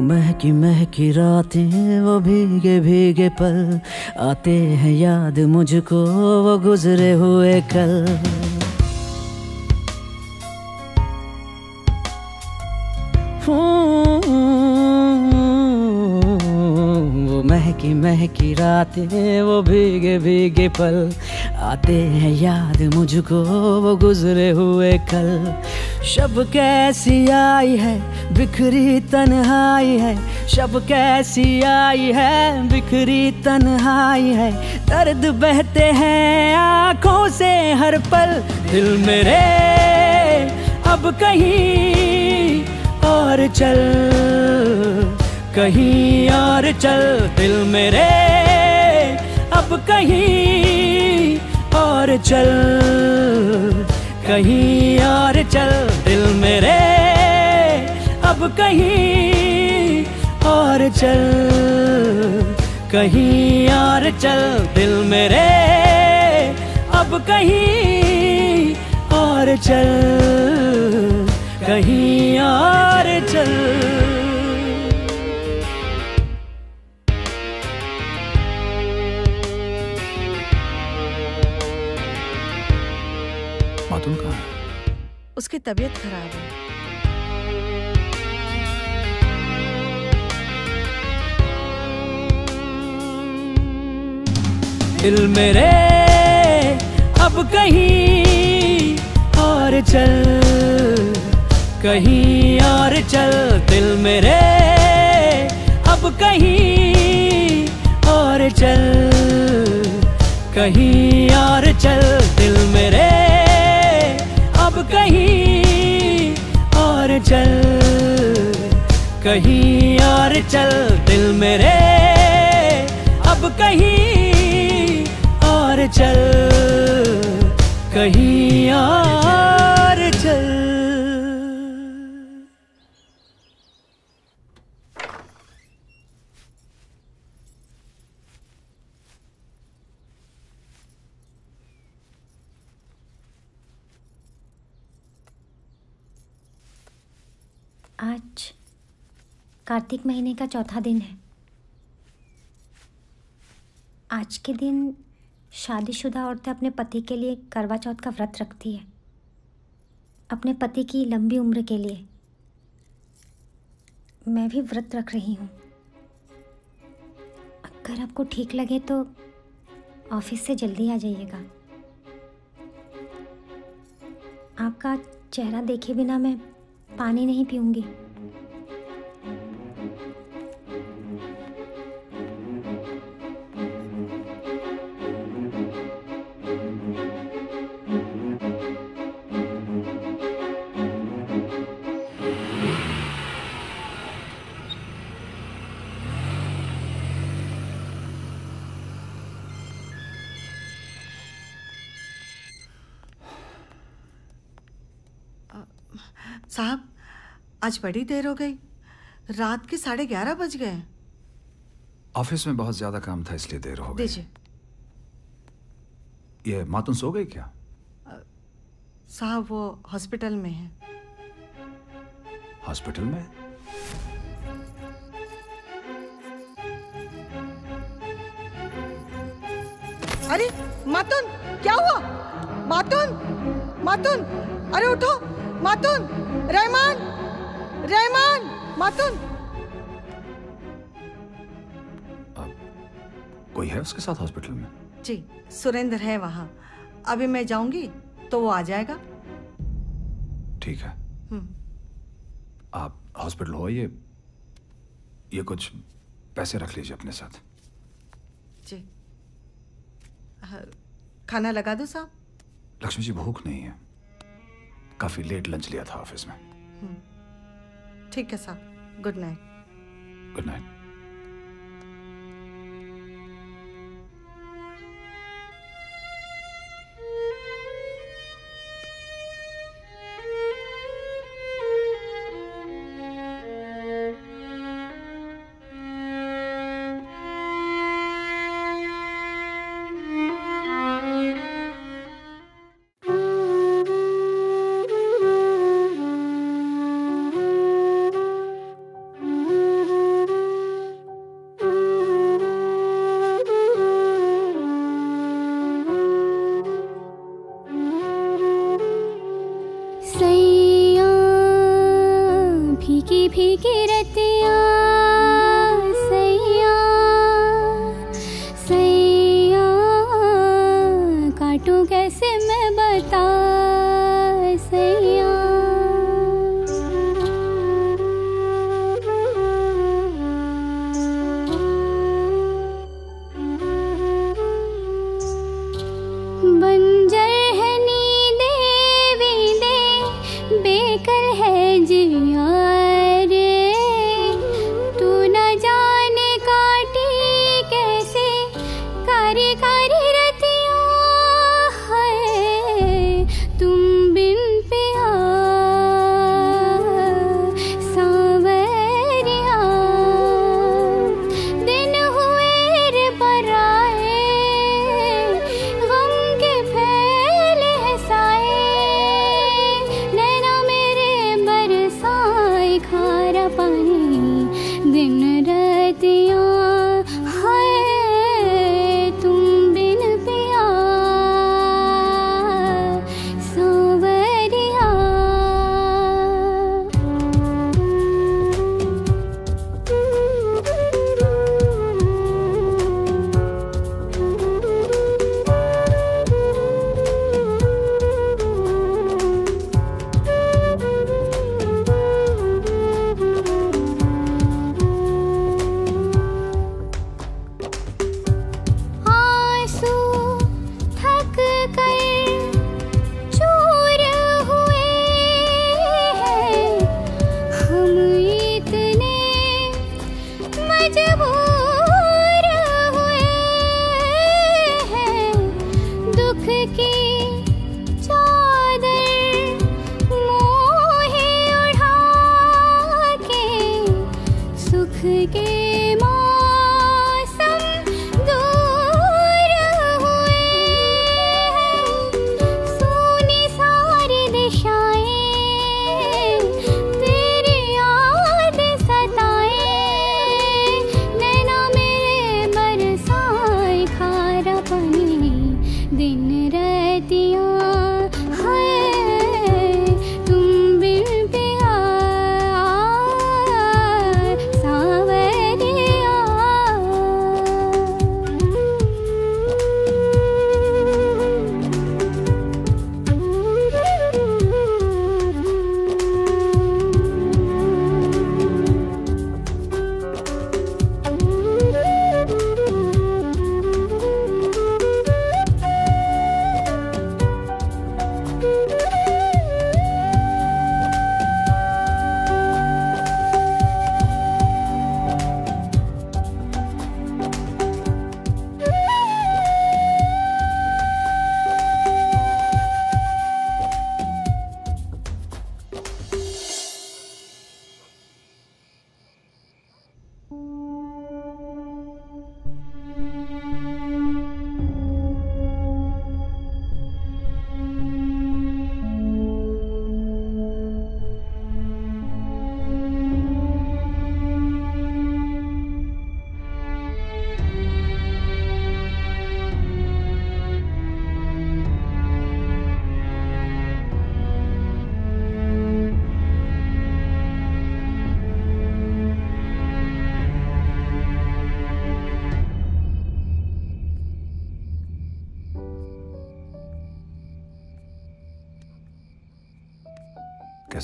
महकी महकी रातें, वो भीगे भीगे पल। आते हैं याद मुझको, वो गुजरे हुए कल। वो महकी महकी रातें, वो भीगे भीगे पल। आते हैं याद मुझको, वो गुजरे हुए कल। शब कैसी आई है? बिखरी तन्हाई है। शब कैसी आई है? बिखरी तन्हाई है। दर्द बहते हैं आँखों से हर पल। दिल मेरे अब कहीं और चल। कहीं और चल। दिल मेरे अब कहीं और चल। कहीं और चल। दिल मेरे, अब कहीं और चल, कहीं और चल। दिल मेरे, अब कहीं और चल, कहीं और चल। उसकी तबीयत खराब है। दिल मेरे, अब कहीं और चल, कहीं और चल। दिल मेरे, अब कहीं और चल, कहीं और चल। दिल मेरे चल कहीं और चल। आज कार्तिक महीने का चौथा दिन है। आज के दिन शादीशुदा औरतें अपने पति के लिए करवा चौथ का व्रत रखती है। अपने पति की लंबी उम्र के लिए। मैं भी व्रत रख रही हूँ। अगर आपको ठीक लगे तो ऑफ़िस से जल्दी आ जाइएगा। आपका चेहरा देखे बिना मैं पानी नहीं पीऊँगी। आज बड़ी देर हो गई। रात के साढ़े ग्यारह बज गए ऑफ़िस में बहुत ज़्यादा काम था इसलिए देर हो गई। दीजिए। ये मातुन सो गई क्या? साहब वो हॉस्पिटल में है। हॉस्पिटल में? अरे मातुन क्या हुआ? मातुन मातुन अरे उठो। मातुन रहमान। रहमान मातुन कोई है उसके साथ हॉस्पिटल में? जी सुरेंद्र है वहाँ। अभी मैं जाऊँगी तो वो आ जाएगा। ठीक है। हम्म, आप हॉस्पिटल हो ये ये कुछ पैसे रख लीजिए अपने साथ। जी। खाना लगा दो साहब? लक्ष्मी जी भूख नहीं है। काफ़ी लेट लंच लिया था ऑफ़िस में। हम्म, ठीक है साहब गुड नाइट। Good night. फीकी भी रतिया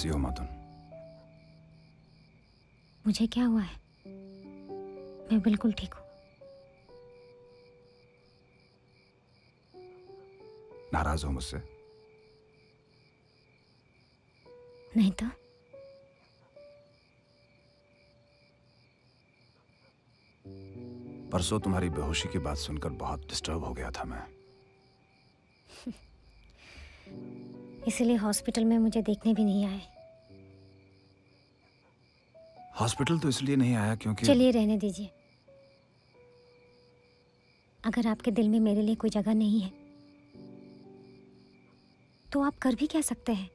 कैसी हो मातुन। मुझे क्या हुआ है? मैं बिल्कुल ठीक हूँ। नाराज़ हो मुझसे। नहीं तो? परसों तुम्हारी बेहोशी की बात सुनकर बहुत डिस्टर्ब हो गया था मैं। *laughs* इसीलिए हॉस्पिटल में मुझे देखने भी नहीं आए। हॉस्पिटल तो इसलिए नहीं आया क्योंकि चलिए रहने दीजिए। अगर आपके दिल में मेरे लिए कोई जगह नहीं है तो आप कर भी क्या सकते हैं?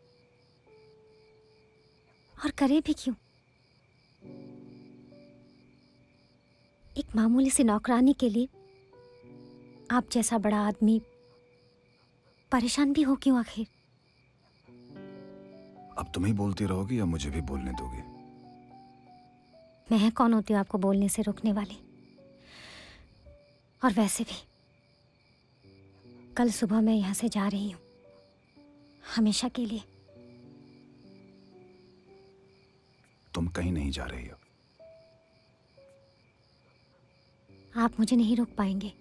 और करे भी क्यों? एक मामूली सी नौकरानी के लिए आप जैसा बड़ा आदमी परेशान भी हो क्यों आखिर? अब तुम ही बोलती रहोगी या मुझे भी बोलने दोगी? मैं कौन होती हूँ आपको बोलने से रोकने वाली? और वैसे भी कल सुबह मैं यहाँ से जा रही हूँ हमेशा के लिए। तुम कहीं नहीं जा रही हो। आप मुझे नहीं रोक पाएँगे।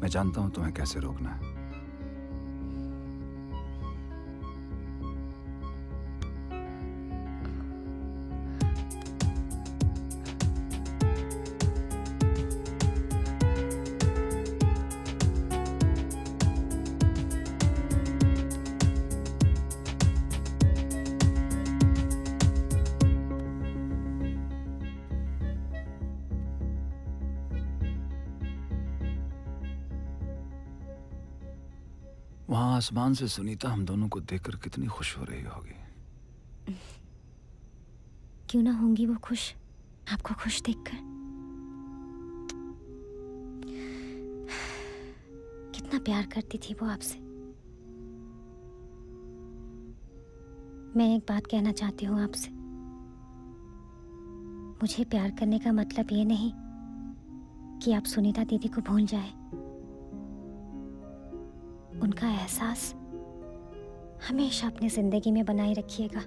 मैं जानता हूँ तुम्हें कैसे रोकना है। आसमान से सुनीता, हम दोनों को देखकर कितनी खुश हो रही होगी। क्यों ना होंगी वो खुश? आपको खुश देखकर। कितना प्यार करती थी वो आपसे। मैं एक बात कहना चाहती हूँ आपसे। मुझे प्यार करने का मतलब ये नहीं कि आप सुनीता दीदी को भूल जाए। उनका एहसास हमेशा अपनी ज़िंदगी में बनाए रखिएगा।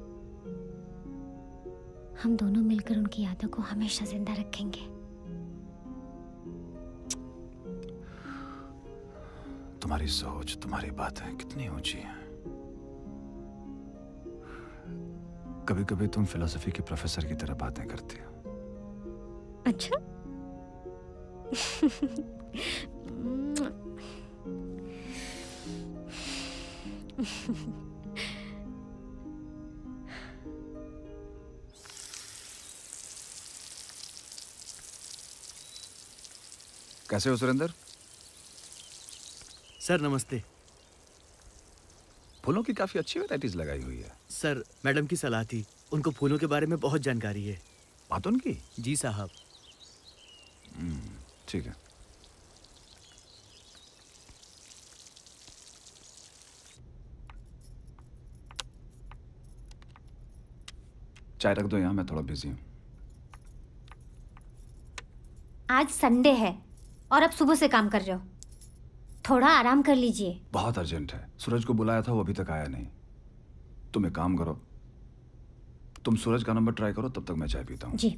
हम दोनों मिलकर उनकी यादों को हमेशा ज़िंदा रखेंगे। तुम्हारी सोच तुम्हारी बातें कितनी ऊँची हैं। कभी कभी तुम फिलोसफी के प्रोफेसर की तरह बातें करती हो। अच्छा? *laughs* कैसे हो सुरेंद्र? सर नमस्ते। फूलों की काफ़ी अच्छी वैरायटीज लगाई हुई है। सर मैडम की सलाह थी। उनको फूलों के बारे में बहुत जानकारी है। बात उनकी? जी साहब। हम्म, ठीक है। चाय रख दो यहाँ मैं थोड़ा बिज़ी हूँ। आज संडे है और अब सुबह से काम कर रहे हो। थोड़ा आराम कर लीजिए। बहुत अर्जेंट है। सूरज को बुलाया था वो अभी तक आया नहीं। तुम एक काम करो। तुम सूरज का नंबर ट्राई करो तब तक मैं चाय पीता हूँ। जी।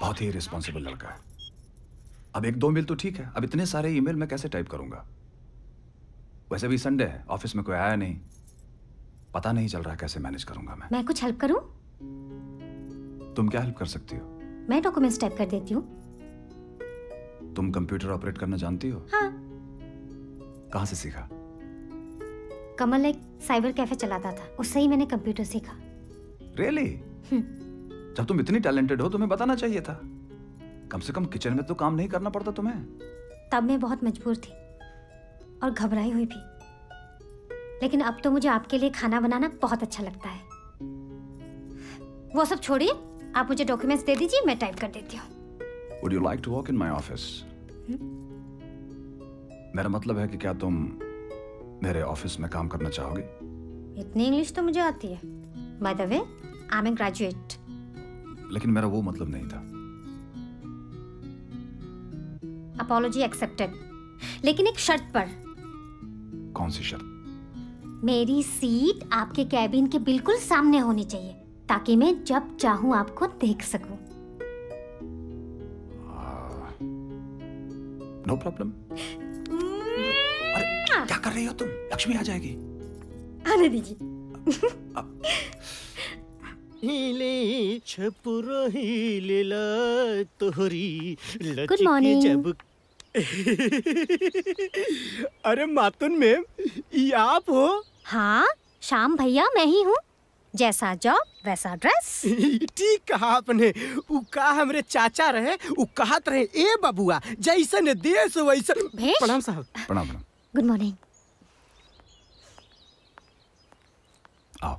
बहुत ही रिस्पॉन्सिबल लड़का है। अब एक दो मेल तो ठीक है। अब इतने सारे ईमेल मैं कैसे टाइप करूँगा? वैसे भी संडे है ऑफ़िस में कोई आया नहीं। पता नहीं चल रहा कैसे मैनेज करूँगा मैं। मैं कुछ हेल्प करूँ? तुम क्या हेल्प कर सकती हो? मैं डॉक्यूमेंट्स टाइप कर देती हूँ। तुम कंप्यूटर ऑपरेट करना जानती हो? हाँ। कहाँ से सीखा? कमल एक साइबर कैफ़े चलाता था। उससे ही मैंने कंप्यूटर सीखा। Really really? जब तुम इतनी टैलेंटेड हो तुम्हें बताना चाहिए था। कम से कम किचन में तो काम नहीं करना पड़ता तुम्हें। तब मैं बहुत मजबूर थी और घबराई हुई भी। लेकिन अब तो मुझे आपके लिए खाना बनाना बहुत अच्छा लगता है। वो सब छोड़िए आप मुझे डॉक्यूमेंट्स दे दीजिए मैं टाइप कर देती हूँ। Would you like to work in my office मेरा मतलब है कि क्या तुम मेरे ऑफ़िस में काम करना चाहोगे? इतनी इंग्लिश तो मुझे आती है। By the way I am a graduate लेकिन मेरा वो मतलब नहीं था। अपॉलोजी एक्सेप्टेड लेकिन एक शर्त पर। कौन सी शर्त? मेरी सीट आपके कैबिन के बिल्कुल सामने होनी चाहिए ताकि मैं जब चाहूँ आपको देख सकूँ। नो प्रॉब्लम अरे क्या कर रही हो तुम? लक्ष्मी आ जाएगी। आने दीजिए। हिले छपुरा हिलेला तोहरी लचके morning. *laughs* अरे मातुन मैम ये आप हो? हाँ शाम भैया मैं ही हूँ। जैसा जॉब वैसा ड्रेस *laughs* ठीक कहा आपने। उ का हमरे चाचा रहे उ कहत रहे ए बबुआ जैसन देश वैसन प्रणाम साहब। प्रणाम प्रणाम। गुड मॉर्निंग आओ।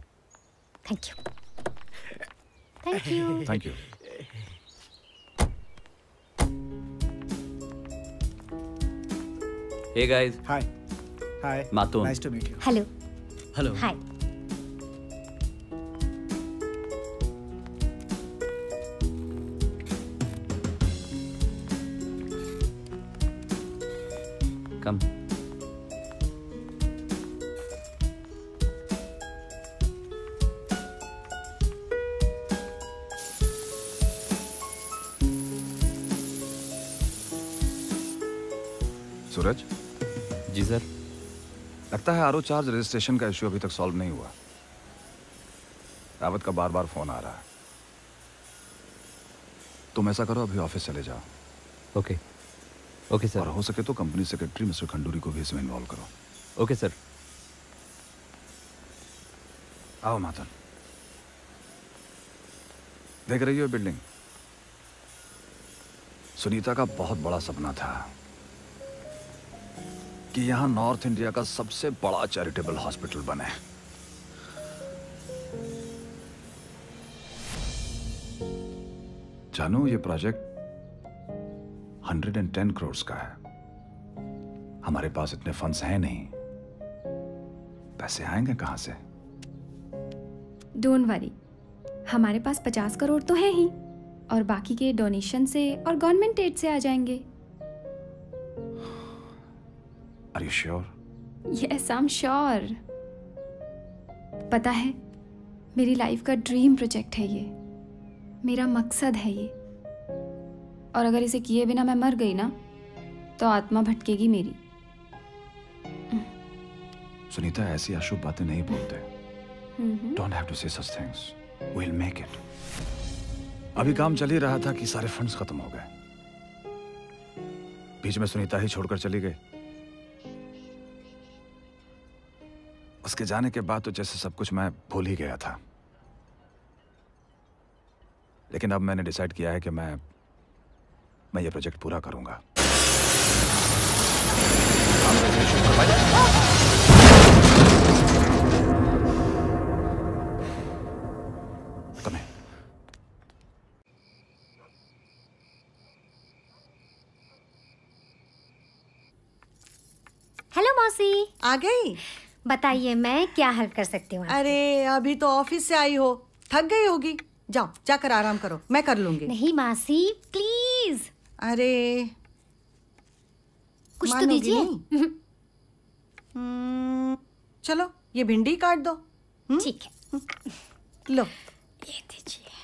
Thank you thank you thank you hey guys. Hi. Hi. Matun. Nice to meet you. Hello. Hello. Hi है आरओ चार्ज रजिस्ट्रेशन का इश्यू अभी तक सॉल्व नहीं हुआ। रावत का बार बार फ़ोन आ रहा है। तुम ऐसा करो अभी ऑफ़िस चले जाओ। ओके। Okay sir. और हो सके तो कंपनी सेक्रेटरी मिस्टर खंडूरी को भी इसमें इन्वॉल्व करो। Okay sir. आओ मातन देख रही हो बिल्डिंग? सुनीता का बहुत बड़ा सपना था। कि यहाँ नॉर्थ इंडिया का सबसे बड़ा चैरिटेबल हॉस्पिटल बने। जानू, ये प्रोजेक्ट 110 करोड़ का है। हमारे पास इतने फंड्स हैं नहीं। पैसे आएँगे कहाँ से? Don't worry. हमारे पास पचास करोड़ तो है ही, और बाकी के डोनेशन से और गवर्नमेंट एड से आ जाएँगे। Sure yes I am sure पता है मेरी लाइफ का ड्रीम प्रोजेक्ट है ये। मेरा मकसद है ये। और अगर इसे किए बिना मैं मर गई ना तो आत्मा भटकेगी मेरी। सुनीता ऐसी अशुभ बातें नहीं बोलते। Don't have to say such things will make it अभी काम चल ही रहा था कि सारे फंड्स खत्म हो गए। बीच में सुनीता ही छोड़कर चली गई। उसके जाने के बाद तो जैसे सब कुछ मैं भूल ही गया था। लेकिन अब मैंने डिसाइड किया है कि मैं मैं ये प्रोजेक्ट पूरा करूँगा। हेलो मौसी आ गई। बताइए मैं क्या हेल्प कर सकती हूँ अरे अभी तो ऑफ़िस से आई हो। थक गई होगी। जाओ जाकर आराम करो। मैं कर लूँगी। नहीं मासी प्लीज़। अरे। कुछ तो दीजिए। नहीं? हम्म, चलो ये भिंडी काट दो। ठीक है। लो। ये दीजिए।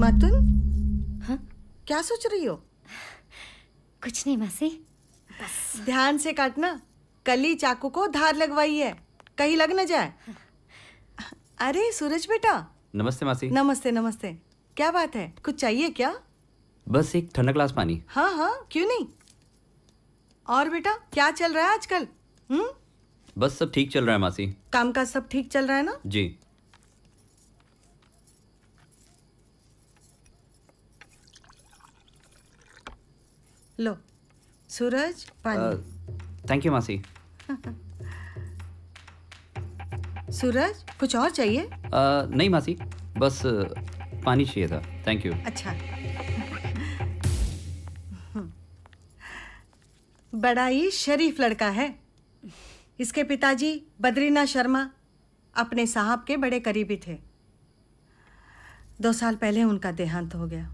मातुन हाँ? क्या सोच रही हो? कुछ नहीं मासी बस। ध्यान से काटना। कली चाकू को धार लगवाई है। कहीं लग न जाए। अरे सूरज बेटा। नमस्ते मासी। नमस्ते नमस्ते। क्या बात है? कुछ चाहिए क्या? बस एक ठंडा ग्लास पानी। हाँ हाँ क्यों नहीं? और बेटा क्या चल रहा है आजकल? हम्म? बस सब ठीक चल रहा है मासी। काम काज सब ठीक चल रहा है ना? जी। लो सूरज पानी। थैंक यू मासी। *laughs* सूरज कुछ और चाहिए? अ, नहीं मासी बस पानी चाहिए था। थैंक यू अच्छा। बड़ा ही शरीफ लड़का है। इसके पिताजी बद्रीनाथ शर्मा अपने साहब के बड़े करीबी थे। दो साल पहले उनका देहांत हो गया।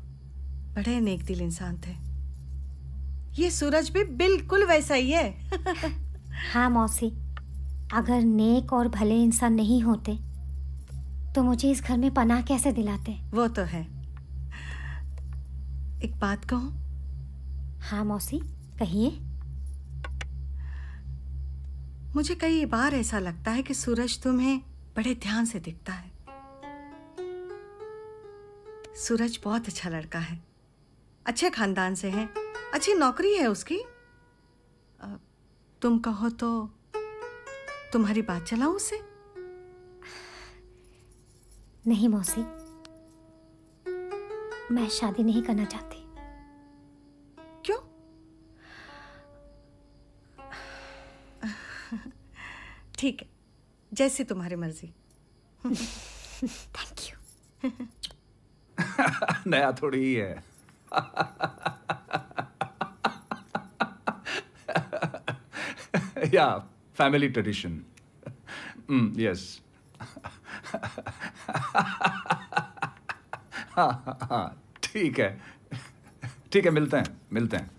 बड़े नेक दिल इंसान थे। ये सूरज भी बिल्कुल वैसा ही है। हाँ मौसी। अगर नेक और भले इंसान नहीं होते तो मुझे इस घर में पनाह कैसे दिलाते? वो तो है। एक बात कहूँ? हाँ मौसी कहिए। मुझे कई बार ऐसा लगता है कि सूरज तुम्हें बड़े ध्यान से दिखता है। सूरज बहुत अच्छा लड़का है। अच्छे खानदान से है। अच्छी नौकरी है उसकी। तुम कहो तो तुम्हारी बात चलाऊं उसे? नहीं मौसी मैं शादी नहीं करना चाहती। क्यों? ठीक है जैसी तुम्हारी मर्ज़ी। थैंक यू *laughs* नया थोड़ी ही है। *laughs* या फैमिली ट्रेडिशन यस हाँ हाँ, हाँ ठीक है। ठीक है मिलते हैं मिलते हैं।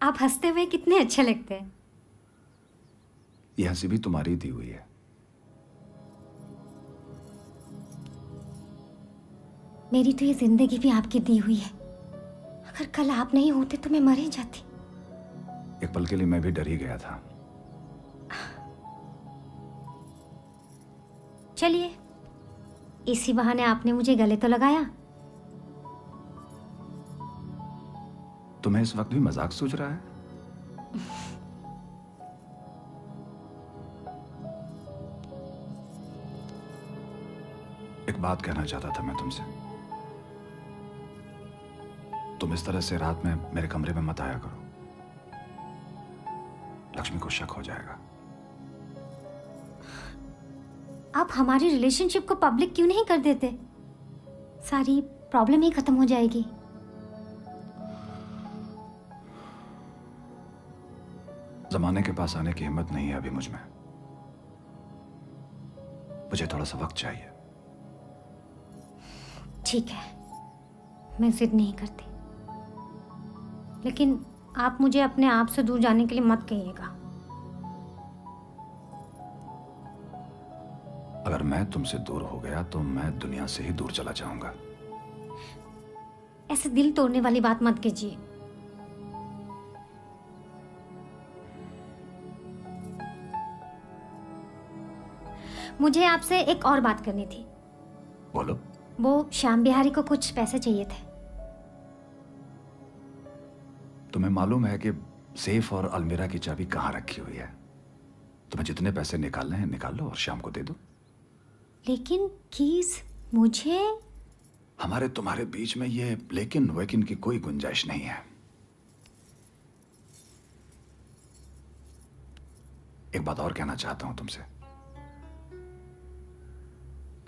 आप हँसते हुए कितने अच्छे लगते हैं। यह हँसी भी तुम्हारी दी हुई है। मेरी तो ये ज़िंदगी भी आपकी दी हुई है। अगर कल आप नहीं होते तो मैं मर ही जाती। एक पल के लिए मैं भी डर ही गया था। चलिए। इसी बहाने आपने मुझे गले तो लगाया। तुम्हें इस वक्त भी मज़ाक सोच रहा है? एक बात कहना चाहता था मैं तुमसे। तुम इस तरह से रात में मेरे कमरे में मत आया करो। लक्ष्मी को शक हो जाएगा। आप हमारी रिलेशनशिप को पब्लिक क्यों नहीं कर देते? सारी प्रॉब्लम ही खत्म हो जाएगी। जमाने के पास आने की हिम्मत नहीं है अभी मुझमें। मुझे थोड़ा सा वक्त चाहिए। ठीक है। मैं जिद नहीं करती। लेकिन आप मुझे अपने आप से दूर जाने के लिए मत कहिएगा। अगर मैं तुमसे दूर हो गया तो मैं दुनिया से ही दूर चला जाऊँगा। ऐसे दिल तोड़ने वाली बात मत कीजिए। मुझे आपसे एक और बात करनी थी। बोलो। वो श्याम बिहारी को कुछ पैसे चाहिए थे। तुम्हें मालूम है कि सेफ़ और अलमीरा की चाबी कहाँ रखी हुई है? तुम्हें जितने पैसे निकालने हैं निकाल लो और शाम को दे दो। लेकिन कीज मुझे हमारे तुम्हारे बीच में ये लेकिन वेकिन की कोई गुंजाइश नहीं है। एक बात और कहना चाहता हूँ तुमसे।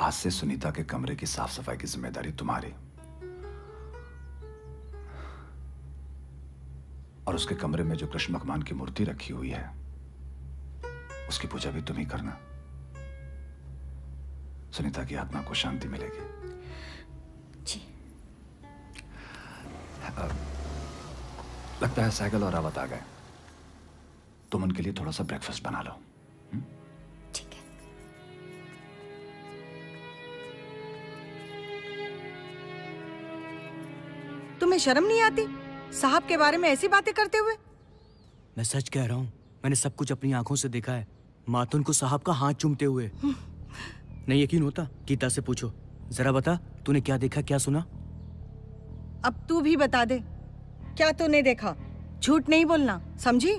आज से सुनीता के कमरे की साफ़ सफ़ाई की ज़िम्मेदारी तुम्हारी। और उसके कमरे में जो कृष्ण भगवान की मूर्ति रखी हुई है उसकी पूजा भी तुम ही करना। सुनीता की आत्मा को शांति मिलेगी। जी। लगता है साइकिल और रावत आ गए। तुम उनके लिए थोड़ा सा ब्रेकफास्ट बना लो। तुम्हें शर्म नहीं आती? साहब के बारे में ऐसी बातें करते हुए? मैं सच कह रहा हूँ मैंने सब कुछ अपनी आँखों से देखा है। मातुन को साहब का हाथ चूमते हुए। नहीं यकीन होता? गीता से पूछो। जरा बता तूने क्या देखा क्या सुना? अब तू भी बता दे। क्या तूने देखा? झूठ नहीं बोलना समझी?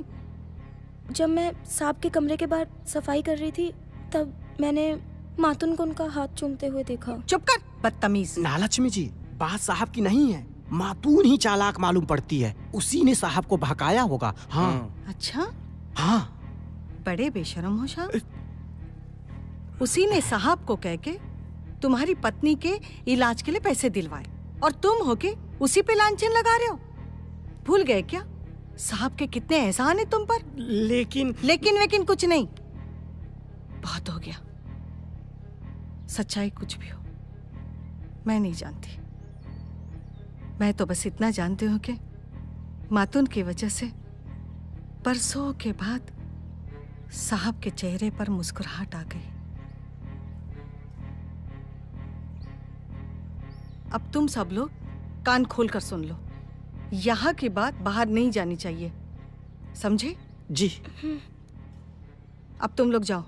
जब मैं साहब के कमरे के बाहर सफ़ाई कर रही थी तब मैंने मातुन को उनका हाथ चूमते हुए देखा। चुप कर बदतमीज। नालक्ष्मी जी बात साहब की नहीं है। मातून ही चालाक मालूम पड़ती है। उसी ने साहब को भकाया होगा। हाँ। अच्छा? हाँ। बड़े बेशरम हो शाह। उसी ने साहब को कह के तुम्हारी पत्नी के इलाज के लिए पैसे दिलवाए और तुम होके उसी पे लांछन लगा रहे हो। भूल गए क्या? साहब के कितने एहसान है तुम पर। लेकिन लेकिन वेकिन कुछ नहीं। बहुत हो गया। सच्चाई कुछ भी हो। मैं नहीं जानती। मैं तो बस इतना जानती हूँ कि मातून की वजह से परसों के बाद साहब के चेहरे पर मुस्कुराहट आ गई। अब तुम सब लोग कान खोल कर सुन लो। यहाँ की बात बाहर नहीं जानी चाहिए। समझे? जी। अब तुम लोग जाओ।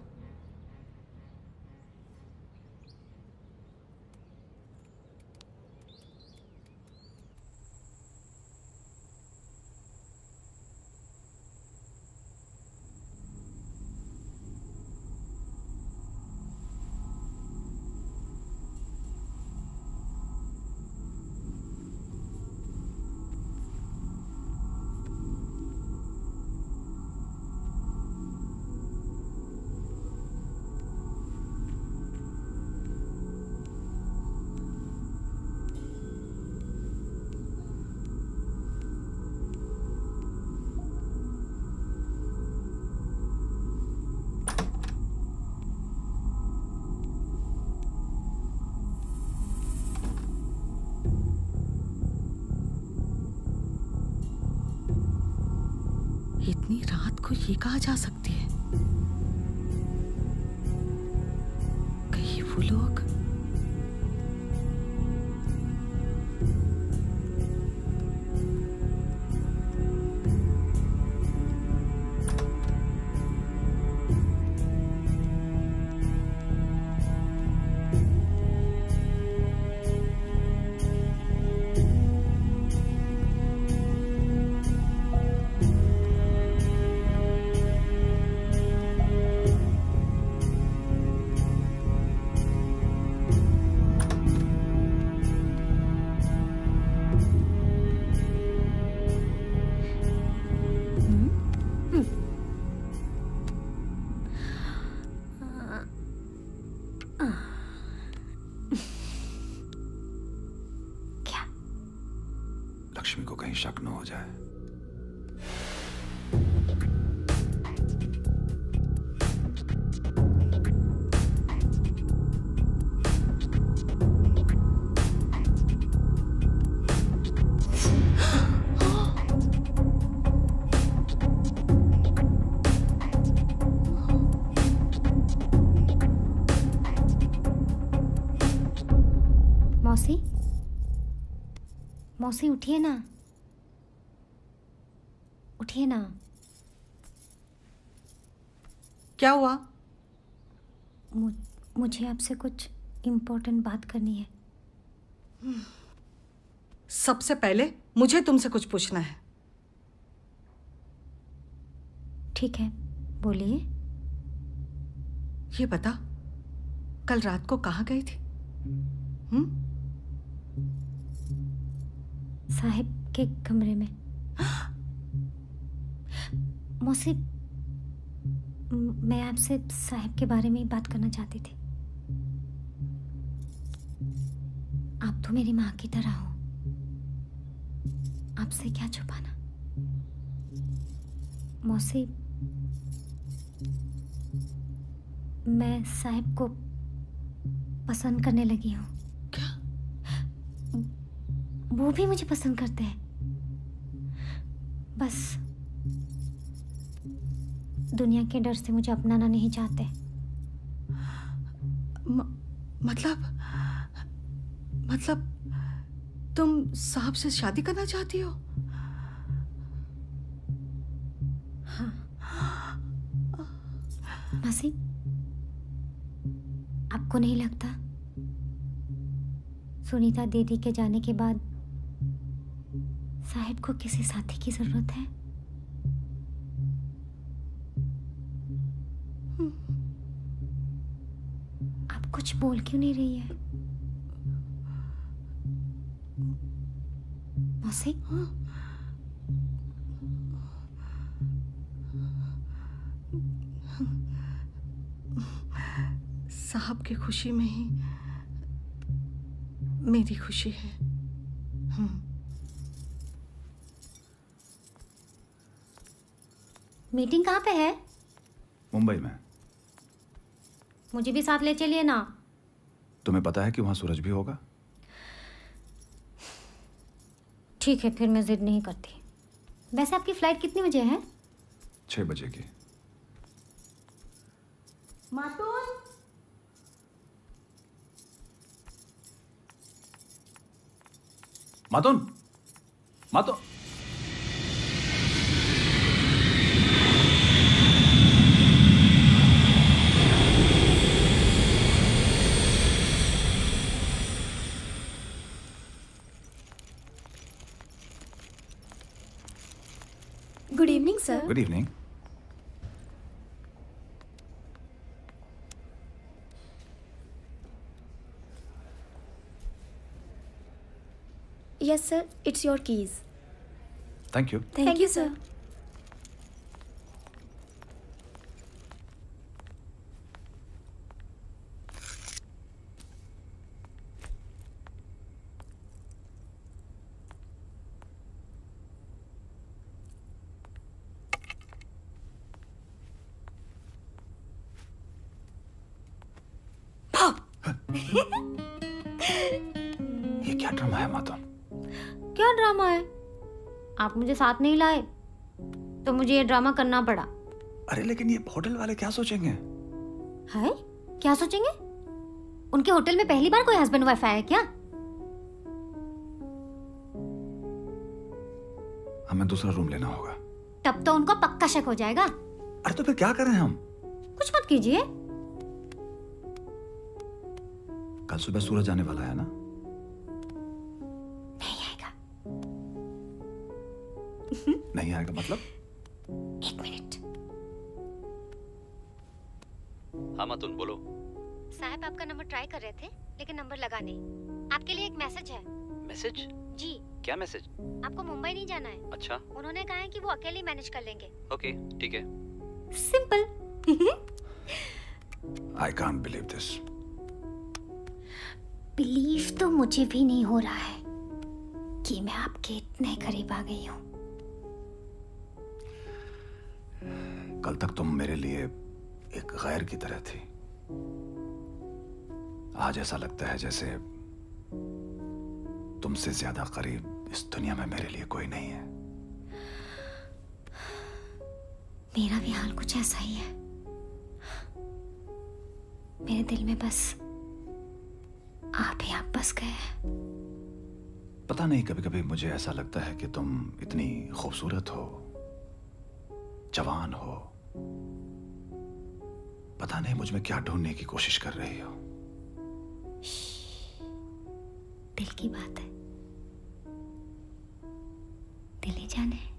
ये कहा जा सकती मौसी उठिए ना। उठिए ना। क्या हुआ? मु, मुझे आपसे कुछ इम्पोर्टेंट बात करनी है। सबसे पहले मुझे तुमसे कुछ पूछना है। ठीक है बोलिए। ये बता कल रात को कहाँ गई थी? हम्म? साहिब के कमरे में। मौसी, मैं आपसे साहिब के बारे में ही बात करना चाहती थी। आप तो मेरी माँ की तरह हो। आपसे क्या छुपाना? मौसी, मैं साहिब को पसंद करने लगी हूँ। वो भी मुझे पसंद करते हैं। बस दुनिया के डर से मुझे अपनाना नहीं चाहते। म, मतलब मतलब तुम साहब से शादी करना चाहती हो? हाँ। मासी आपको नहीं लगता? सुनीता दीदी के जाने के बाद साहिब को किसी साथी की ज़रूरत है? आप कुछ बोल क्यों नहीं रही है? मौसी? साहब की खुशी में ही मेरी खुशी है। हम्म, मीटिंग कहाँ पे है? मुंबई में। मुझे भी साथ ले चलिए ना। तुम्हें पता है कि वहाँ सूरज भी होगा? ठीक है फिर मैं जिद नहीं करती। वैसे आपकी फ़्लाइट कितने बजे है? छह बजे की। मातून Matun Matun sir. Good evening. Yes, sir. It's your keys. Thank you. Thank, Thank you, sir. sir. आप मुझे साथ नहीं लाए तो मुझे ये ड्रामा करना पड़ा। अरे लेकिन ये होटल वाले क्या सोचेंगे? है? क्या सोचेंगे? उनके होटल में पहली बार कोई हस्बैंड वाइफ आया क्या? हमें दूसरा रूम लेना होगा। तब तो उनको पक्का शक हो जाएगा। अरे तो फिर क्या करें हम? कुछ मत कीजिए। कल सुबह सूरज आने वाला है ना? नहीं आएगा मतलब? एक मिनट। हाँ मातुन बोलो। साहब आपका नंबर ट्राई कर रहे थे लेकिन नंबर लगा नहीं। आपके लिए एक मैसेज है। मैसेज? जी। क्या मैसेज? आपको मुंबई नहीं जाना है। अच्छा। उन्होंने कहा है कि वो अकेले मैनेज कर लेंगे। ओके ठीक है। Simple. I can't believe this believe तो मुझे भी नहीं हो रहा है कि मैं आपके इतने करीब आ गई हूँ। कल तक तुम मेरे लिए एक गैर की तरह थी। आज ऐसा लगता है जैसे तुमसे ज़्यादा करीब इस दुनिया में मेरे लिए कोई नहीं है। मेरा भी हाल कुछ ऐसा ही है। मेरे दिल में बस आप ही आप बस गए हैं। पता नहीं कभी कभी मुझे ऐसा लगता है कि तुम इतनी खूबसूरत हो जवान हो पता नहीं मुझमें क्या ढूँढने की कोशिश कर रही हो। दिल की बात है। दिल ही जाने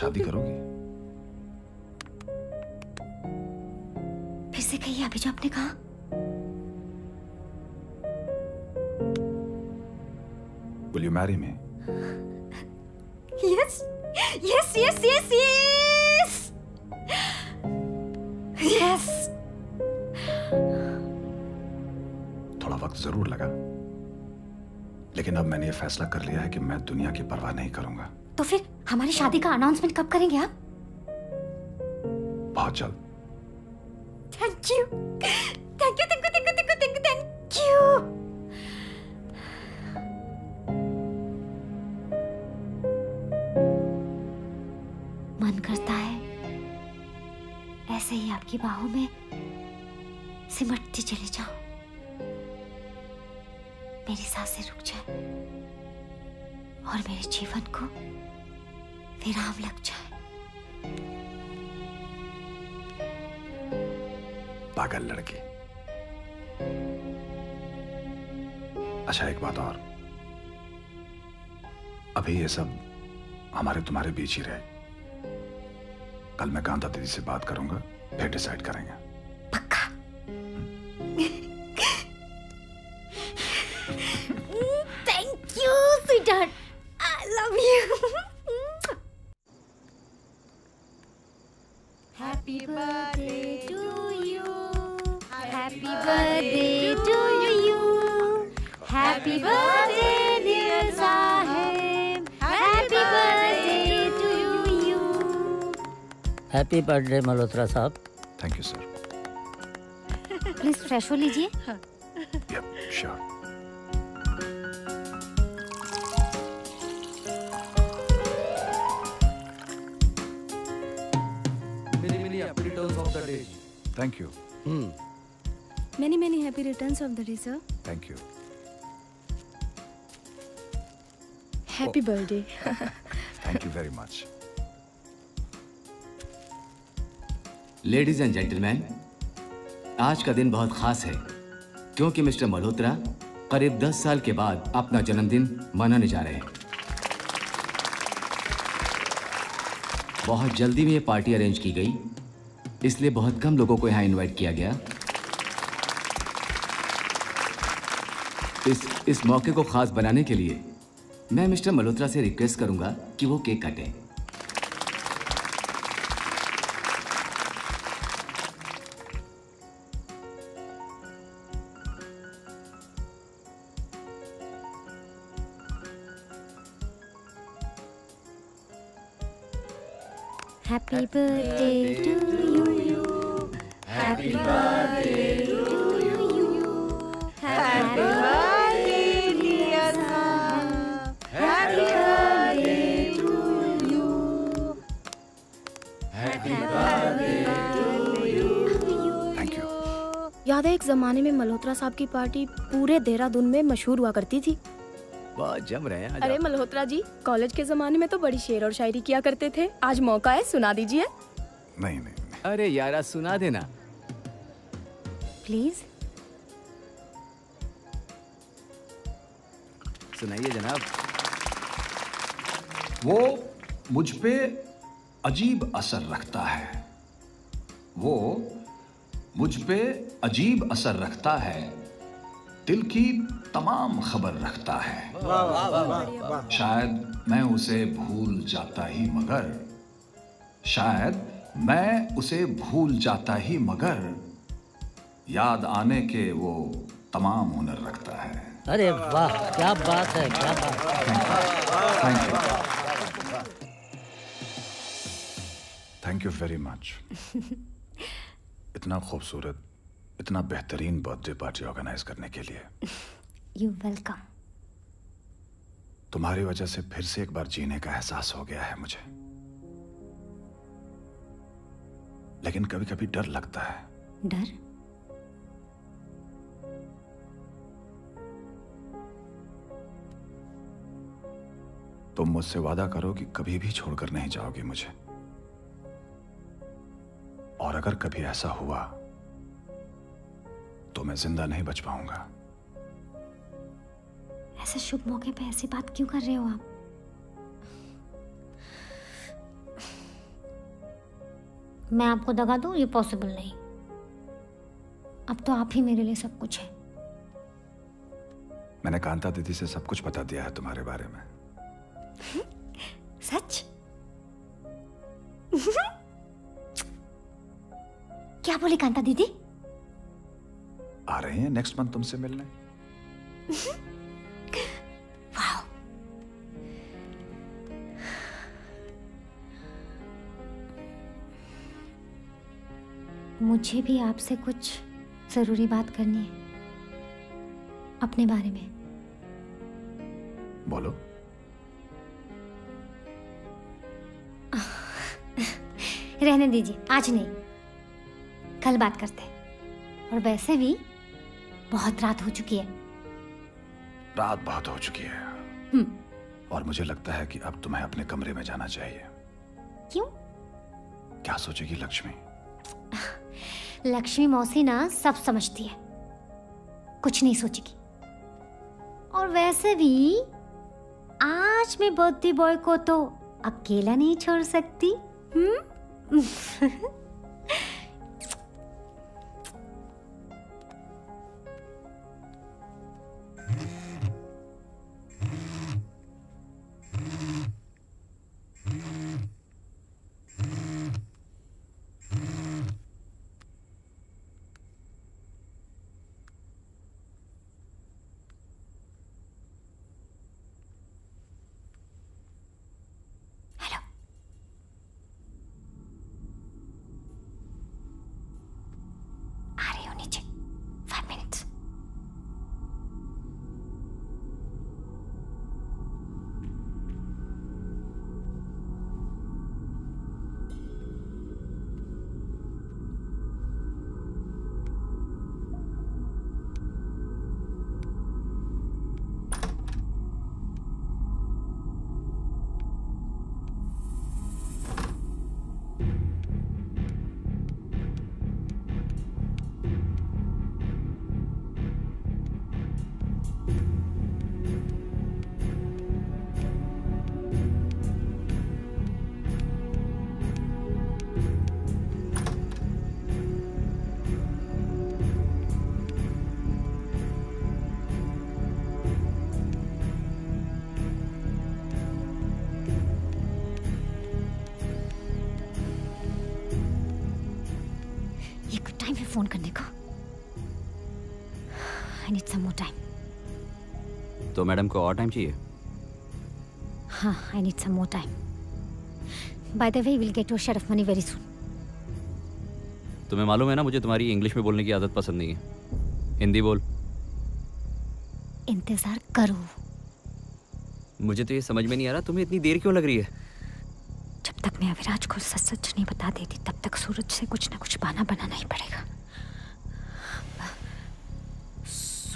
शादी करोगी फैसला कर लिया है कि मैं दुनिया की परवाह नहीं करूँगा। तो फिर हमारी शादी का अनाउंसमेंट कब करेंगे आप? बहुत जल्द। Thank you thank you thank you thank you thank you thank you thank you मन करता है। ऐसे ही आपकी बाहों में सिमटती चली जाऊँ। मेरी साँसें रुक जाए। और मेरे जीवन को विराम लग जाए। पागल लड़की। अच्छा एक बात और। अभी ये सब हमारे तुम्हारे बीच ही रहे। कल मैं कांता दीदी से बात करूँगा, फिर डिसाइड करेंगे। बर्थडे मल्होत्रा साहब thank you sir please fresh हो लीजिए thank you many many happy returns of the day sir thank you happy birthday thank you very much ladies and gentleman आज का दिन बहुत खास है, क्योंकि मिस्टर मल्होत्रा करीब 10 साल के बाद अपना जन्मदिन मनाने जा रहे हैं। बहुत जल्दी में ये पार्टी अरेंज की गई, इसलिए बहुत कम लोगों को यहाँ इनवाइट किया गया। इस इस मौके को खास बनाने के लिए मैं मिस्टर मल्होत्रा से रिक्वेस्ट करूँगा कि वो केक काटें। साहब की पार्टी पूरे देहरादून में मशहूर हुआ करती थी। बहुत जम रहे हैं अरे मल्होत्रा जी कॉलेज के जमाने में तो बड़ी शेर और शायरी किया करते थे। आज मौका है सुना दीजिए। नहीं नहीं। अरे यारा सुना देना। प्लीज़। सुनाइए जनाब। वो मुझ पे अजीब असर रखता है। वो मुझ पे अजीब असर रखता है दिल की तमाम खबर रखता है। वाह वाह वाह वाह वाह शायद मैं उसे भूल जाता ही मगर शायद मैं उसे भूल जाता ही मगर याद आने के वो तमाम हुनर रखता है। अरे वाह क्या बात है क्या बात thank you thank you very much इतना खूबसूरत इतना बेहतरीन बर्थडे पार्टी ऑर्गेनाइज करने के लिए। *laughs* यू वेलकम तुम्हारी वजह से फिर से एक बार जीने का एहसास हो गया है मुझे। लेकिन कभी कभी डर लगता है। डर? तुम मुझसे वादा करो कि कभी भी छोड़कर नहीं जाओगी मुझे। और अगर कभी ऐसा हुआ तो मैं ज़िंदा नहीं बच पाऊँगा। ऐसे शुभ मौके पे ऐसी बात क्यों कर रहे हो आप? मैं आपको दगा दूँ ये पॉसिबल नहीं। अब तो आप ही मेरे लिए सब कुछ है। मैंने कांता दीदी से सब कुछ बता दिया है तुम्हारे बारे में। सच? *laughs* क्या बोली कांता दीदी? आ रहे हैं नेक्स्ट मंथ तुमसे मिलने। *laughs* मुझे भी आपसे कुछ ज़रूरी बात करनी है अपने बारे में। बोलो। *laughs* रहने दीजिए आज नहीं कल बात करते हैं। और वैसे भी बहुत रात हो चुकी है। रात बहुत हो चुकी है। हम्म। और मुझे लगता है कि अब तुम्हें अपने कमरे में जाना चाहिए। क्यों? क्या सोचेगी लक्ष्मी? लक्ष्मी मौसी ना सब समझती है। कुछ नहीं सोचेगी। और वैसे भी आज मैं बर्थडे बॉय को तो अकेला नहीं छोड़ सकती। हम्म। *laughs* I need some more time तो मैडम को और टाइम चाहिए? हाँ I need some more time by the way will get your share of money very soon तुम्हें मालूम है ना मुझे तुम्हारी इंग्लिश में बोलने की आदत पसंद नहीं है। हिंदी बोल। इंतज़ार करो। मुझे तो ये समझ में नहीं आ रहा तुम्हें इतनी देर क्यों लग रही है? जब तक मैं अविराज को सच सच नहीं बता देती तब तक सूरज से कुछ ना कुछ बहाना बनाना ही पड़ेगा।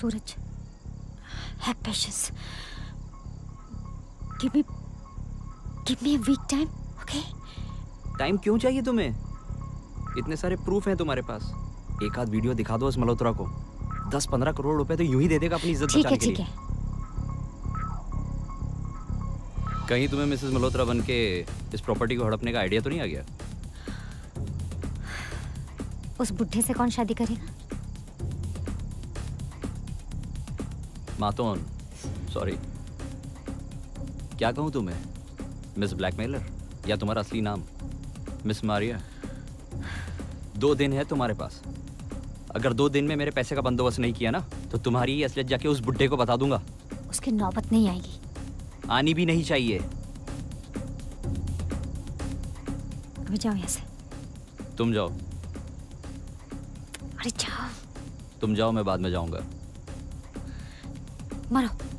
Suraj have patience give me give me a week time okay time क्यों चाहिए तुम्हें? इतने सारे प्रूफ हैं तुम्हारे पास। एक आध वीडियो दिखा दो इस मल्होत्रा को। दस पंद्रह करोड़ रुपए तो यूँ ही दे देगा अपनी इज़्ज़त बचाने के ठीक लिए। है कहीं तुम्हें मिसेस मल्होत्रा बन के इस प्रॉपर्टी को हड़पने का आइडिया तो नहीं आ गया? उस बुढ़े से कौन शादी करेगा? मातोन सॉरी क्या कहूँ तुम्हें? मिस ब्लैकमेलर या तुम्हारा असली नाम? मिस मारिया दो दिन है तुम्हारे पास। अगर दो दिन में मेरे पैसे का बंदोबस्त नहीं किया ना तो तुम्हारी असलियत जाके उस बुढ़े को बता दूँगा। उसकी नौबत नहीं आएगी। आनी भी नहीं चाहिए। अभी जाओ यहाँ से। तुम जाओ। अरे जाओ। तुम जाओ मैं बाद में जाऊँगा। मरो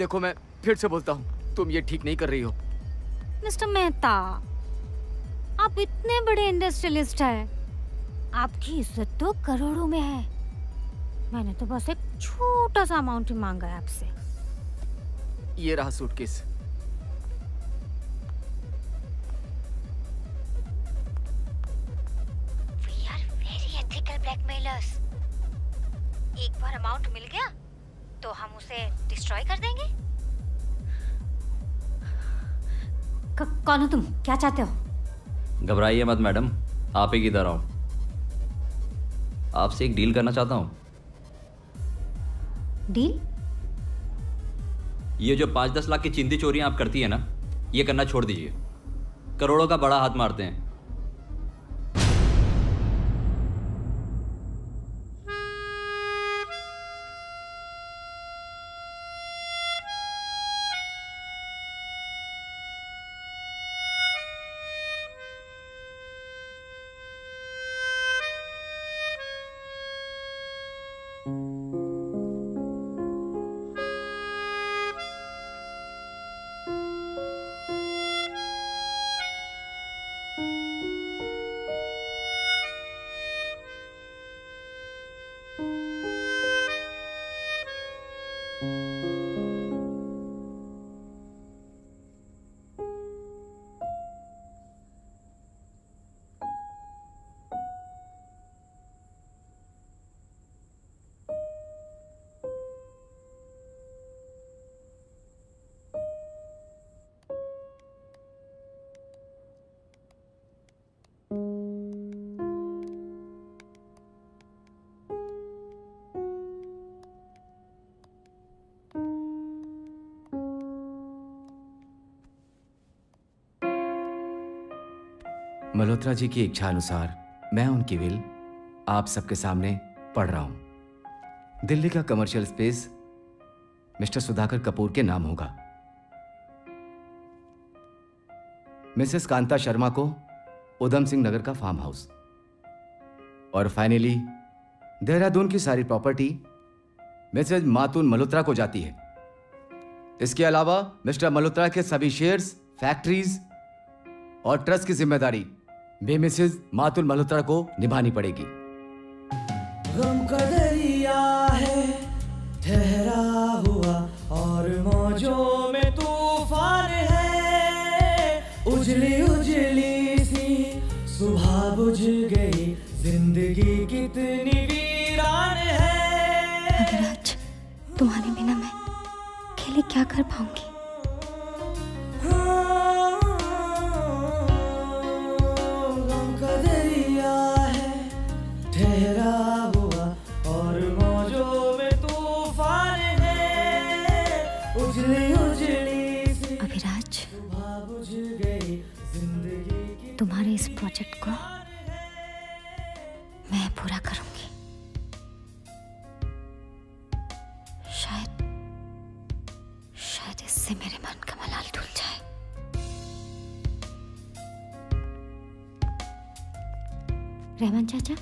देखो मैं फिर से बोलता हूँ तुम ये ठीक नहीं कर रही हो। मिस्टर मेहता आप इतने बड़े इंडस्ट्रियलिस्ट हैं। आपकी इज़्ज़त तो करोड़ों में है। मैंने तो बस एक छोटा सा अमाउंट ही मांगा है आपसे। ये रहा सूटकेस चाहते हो? घबराइए मत मैडम। आप ही किधर आओ आपसे एक डील करना चाहता हूँ। डील? ये जो पाँच दस लाख की चिंदी चोरियाँ आप करती है ना ये करना छोड़ दीजिए। करोड़ों का बड़ा हाथ मारते हैं। मल्होत्रा जी की इच्छा अनुसार मैं उनकी विल आप सबके सामने पढ़ रहा हूँ। दिल्ली का commercial space mister Sudhakar Kapoor के नाम होगा। मिसेस कांता शर्मा को उधम सिंह नगर का फार्म हाउस और फाइनली देहरादून की सारी प्रॉपर्टी मिसेज मातून मल्होत्रा को जाती है। इसके अलावा मिस्टर मल्होत्रा के सभी शेयर्स फैक्ट्रीज और ट्रस्ट की ज़िम्मेदारी भी मिसेज मातुल मल्होत्रा को निभानी पड़ेगी। गम का दरिया है ठहरा हुआ और मौजों में तूफ़ान है। उजली उजली सी सुबह बुझ गई ज़िंदगी कितनी वीरान है। तुम्हारे बिना मैं अकेले क्या कर पाऊँगी? प्रोजेक्ट को मैं पूरा करूँगी। शायद शायद इससे मेरे मन का मलाल धुल जाए। रहमान चाचा?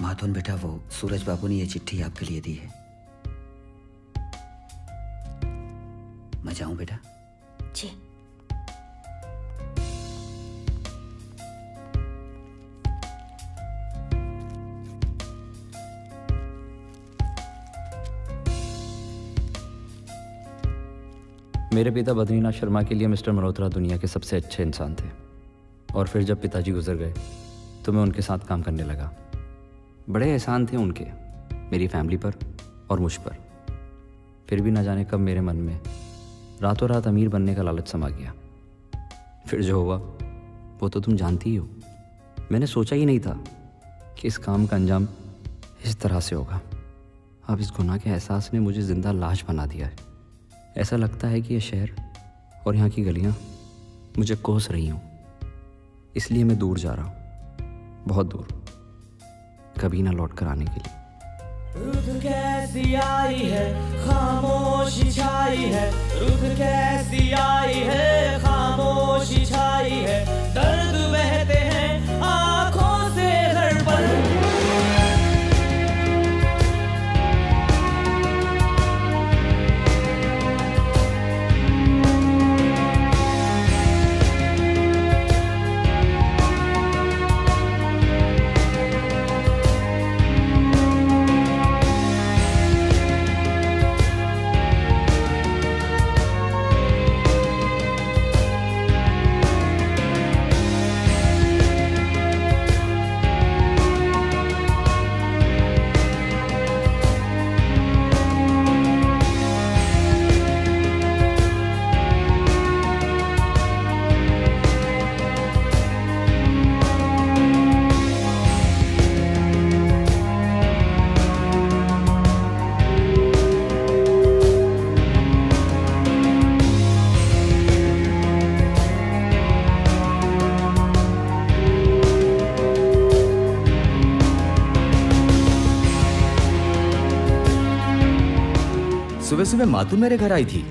माथुन बेटा, वो सूरज बाबू ने ये चिट्ठी आपके लिए दी है। मैं जाऊँ बेटा? मेरे पिता बद्रीनाथ शर्मा के लिए मिस्टर मल्होत्रा दुनिया के सबसे अच्छे इंसान थे। और फिर जब पिताजी गुजर गए तो मैं उनके साथ काम करने लगा। बड़े एहसान थे उनके, मेरी फैमिली पर और मुझ पर। फिर भी ना जाने कब मेरे मन में रातों रात अमीर बनने का लालच समा गया। फिर जो हुआ, वो तो तुम जानती ही हो। मैंने सोचा ही नहीं था कि इस काम का अंजाम इस तरह से होगा। अब इस गुनाह के एहसास ने मुझे ज़िंदा लाश बना दिया है। ऐसा लगता है कि यह शहर और यहाँ की गलियाँ मुझे कोस रही हूँ। इसलिए मैं दूर जा रहा हूँ, बहुत दूर, कभी ना लौट कर आने के लिए। रुत कैसी आई है, खामोशी छाई है। रुत कैसी आई है, खामोशी छाई है। दर्द बहते सुबह सुबह मातू मेरे घर आई थी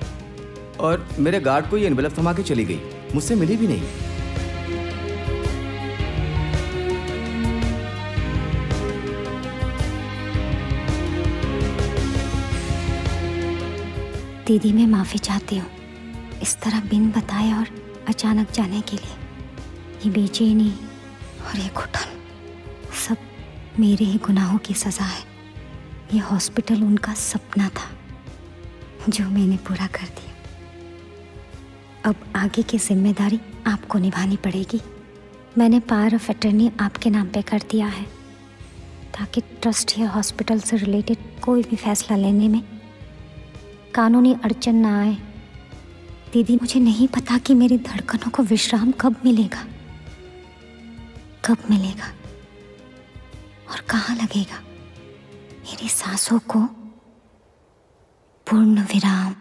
और मेरे गार्ड को ये एनवेलप थमा के चली गई। मुझसे मिली भी नहीं। दीदी, मैं माफ़ी चाहती हूँ। इस तरह बिन बताए और अचानक जाने के लिए। ये बेचैनी और ये घुटन सब मेरे ही गुनाहों की सज़ा है। ये हॉस्पिटल उनका सपना था। जो मैंने पूरा कर दिया। अब आगे की ज़िम्मेदारी आपको निभानी पड़ेगी। मैंने पावर ऑफ़ अटर्नी आपके नाम पे कर दिया है, ताकि ट्रस्ट या हॉस्पिटल से रिलेटेड कोई भी फैसला लेने में कानूनी अड़चन ना आए। दीदी, मुझे नहीं पता कि मेरी धड़कनों को विश्राम कब मिलेगा। कब मिलेगा? और कहाँ लगेगा? मेरी सांसों को पूर्ण विराम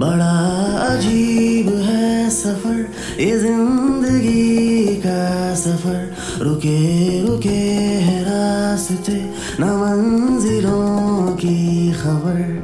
बड़ा अजीब है सफ़र, ये ज़िंदगी का सफ़र। रुके रुके है रास्ते, न मंजिलों की खबर।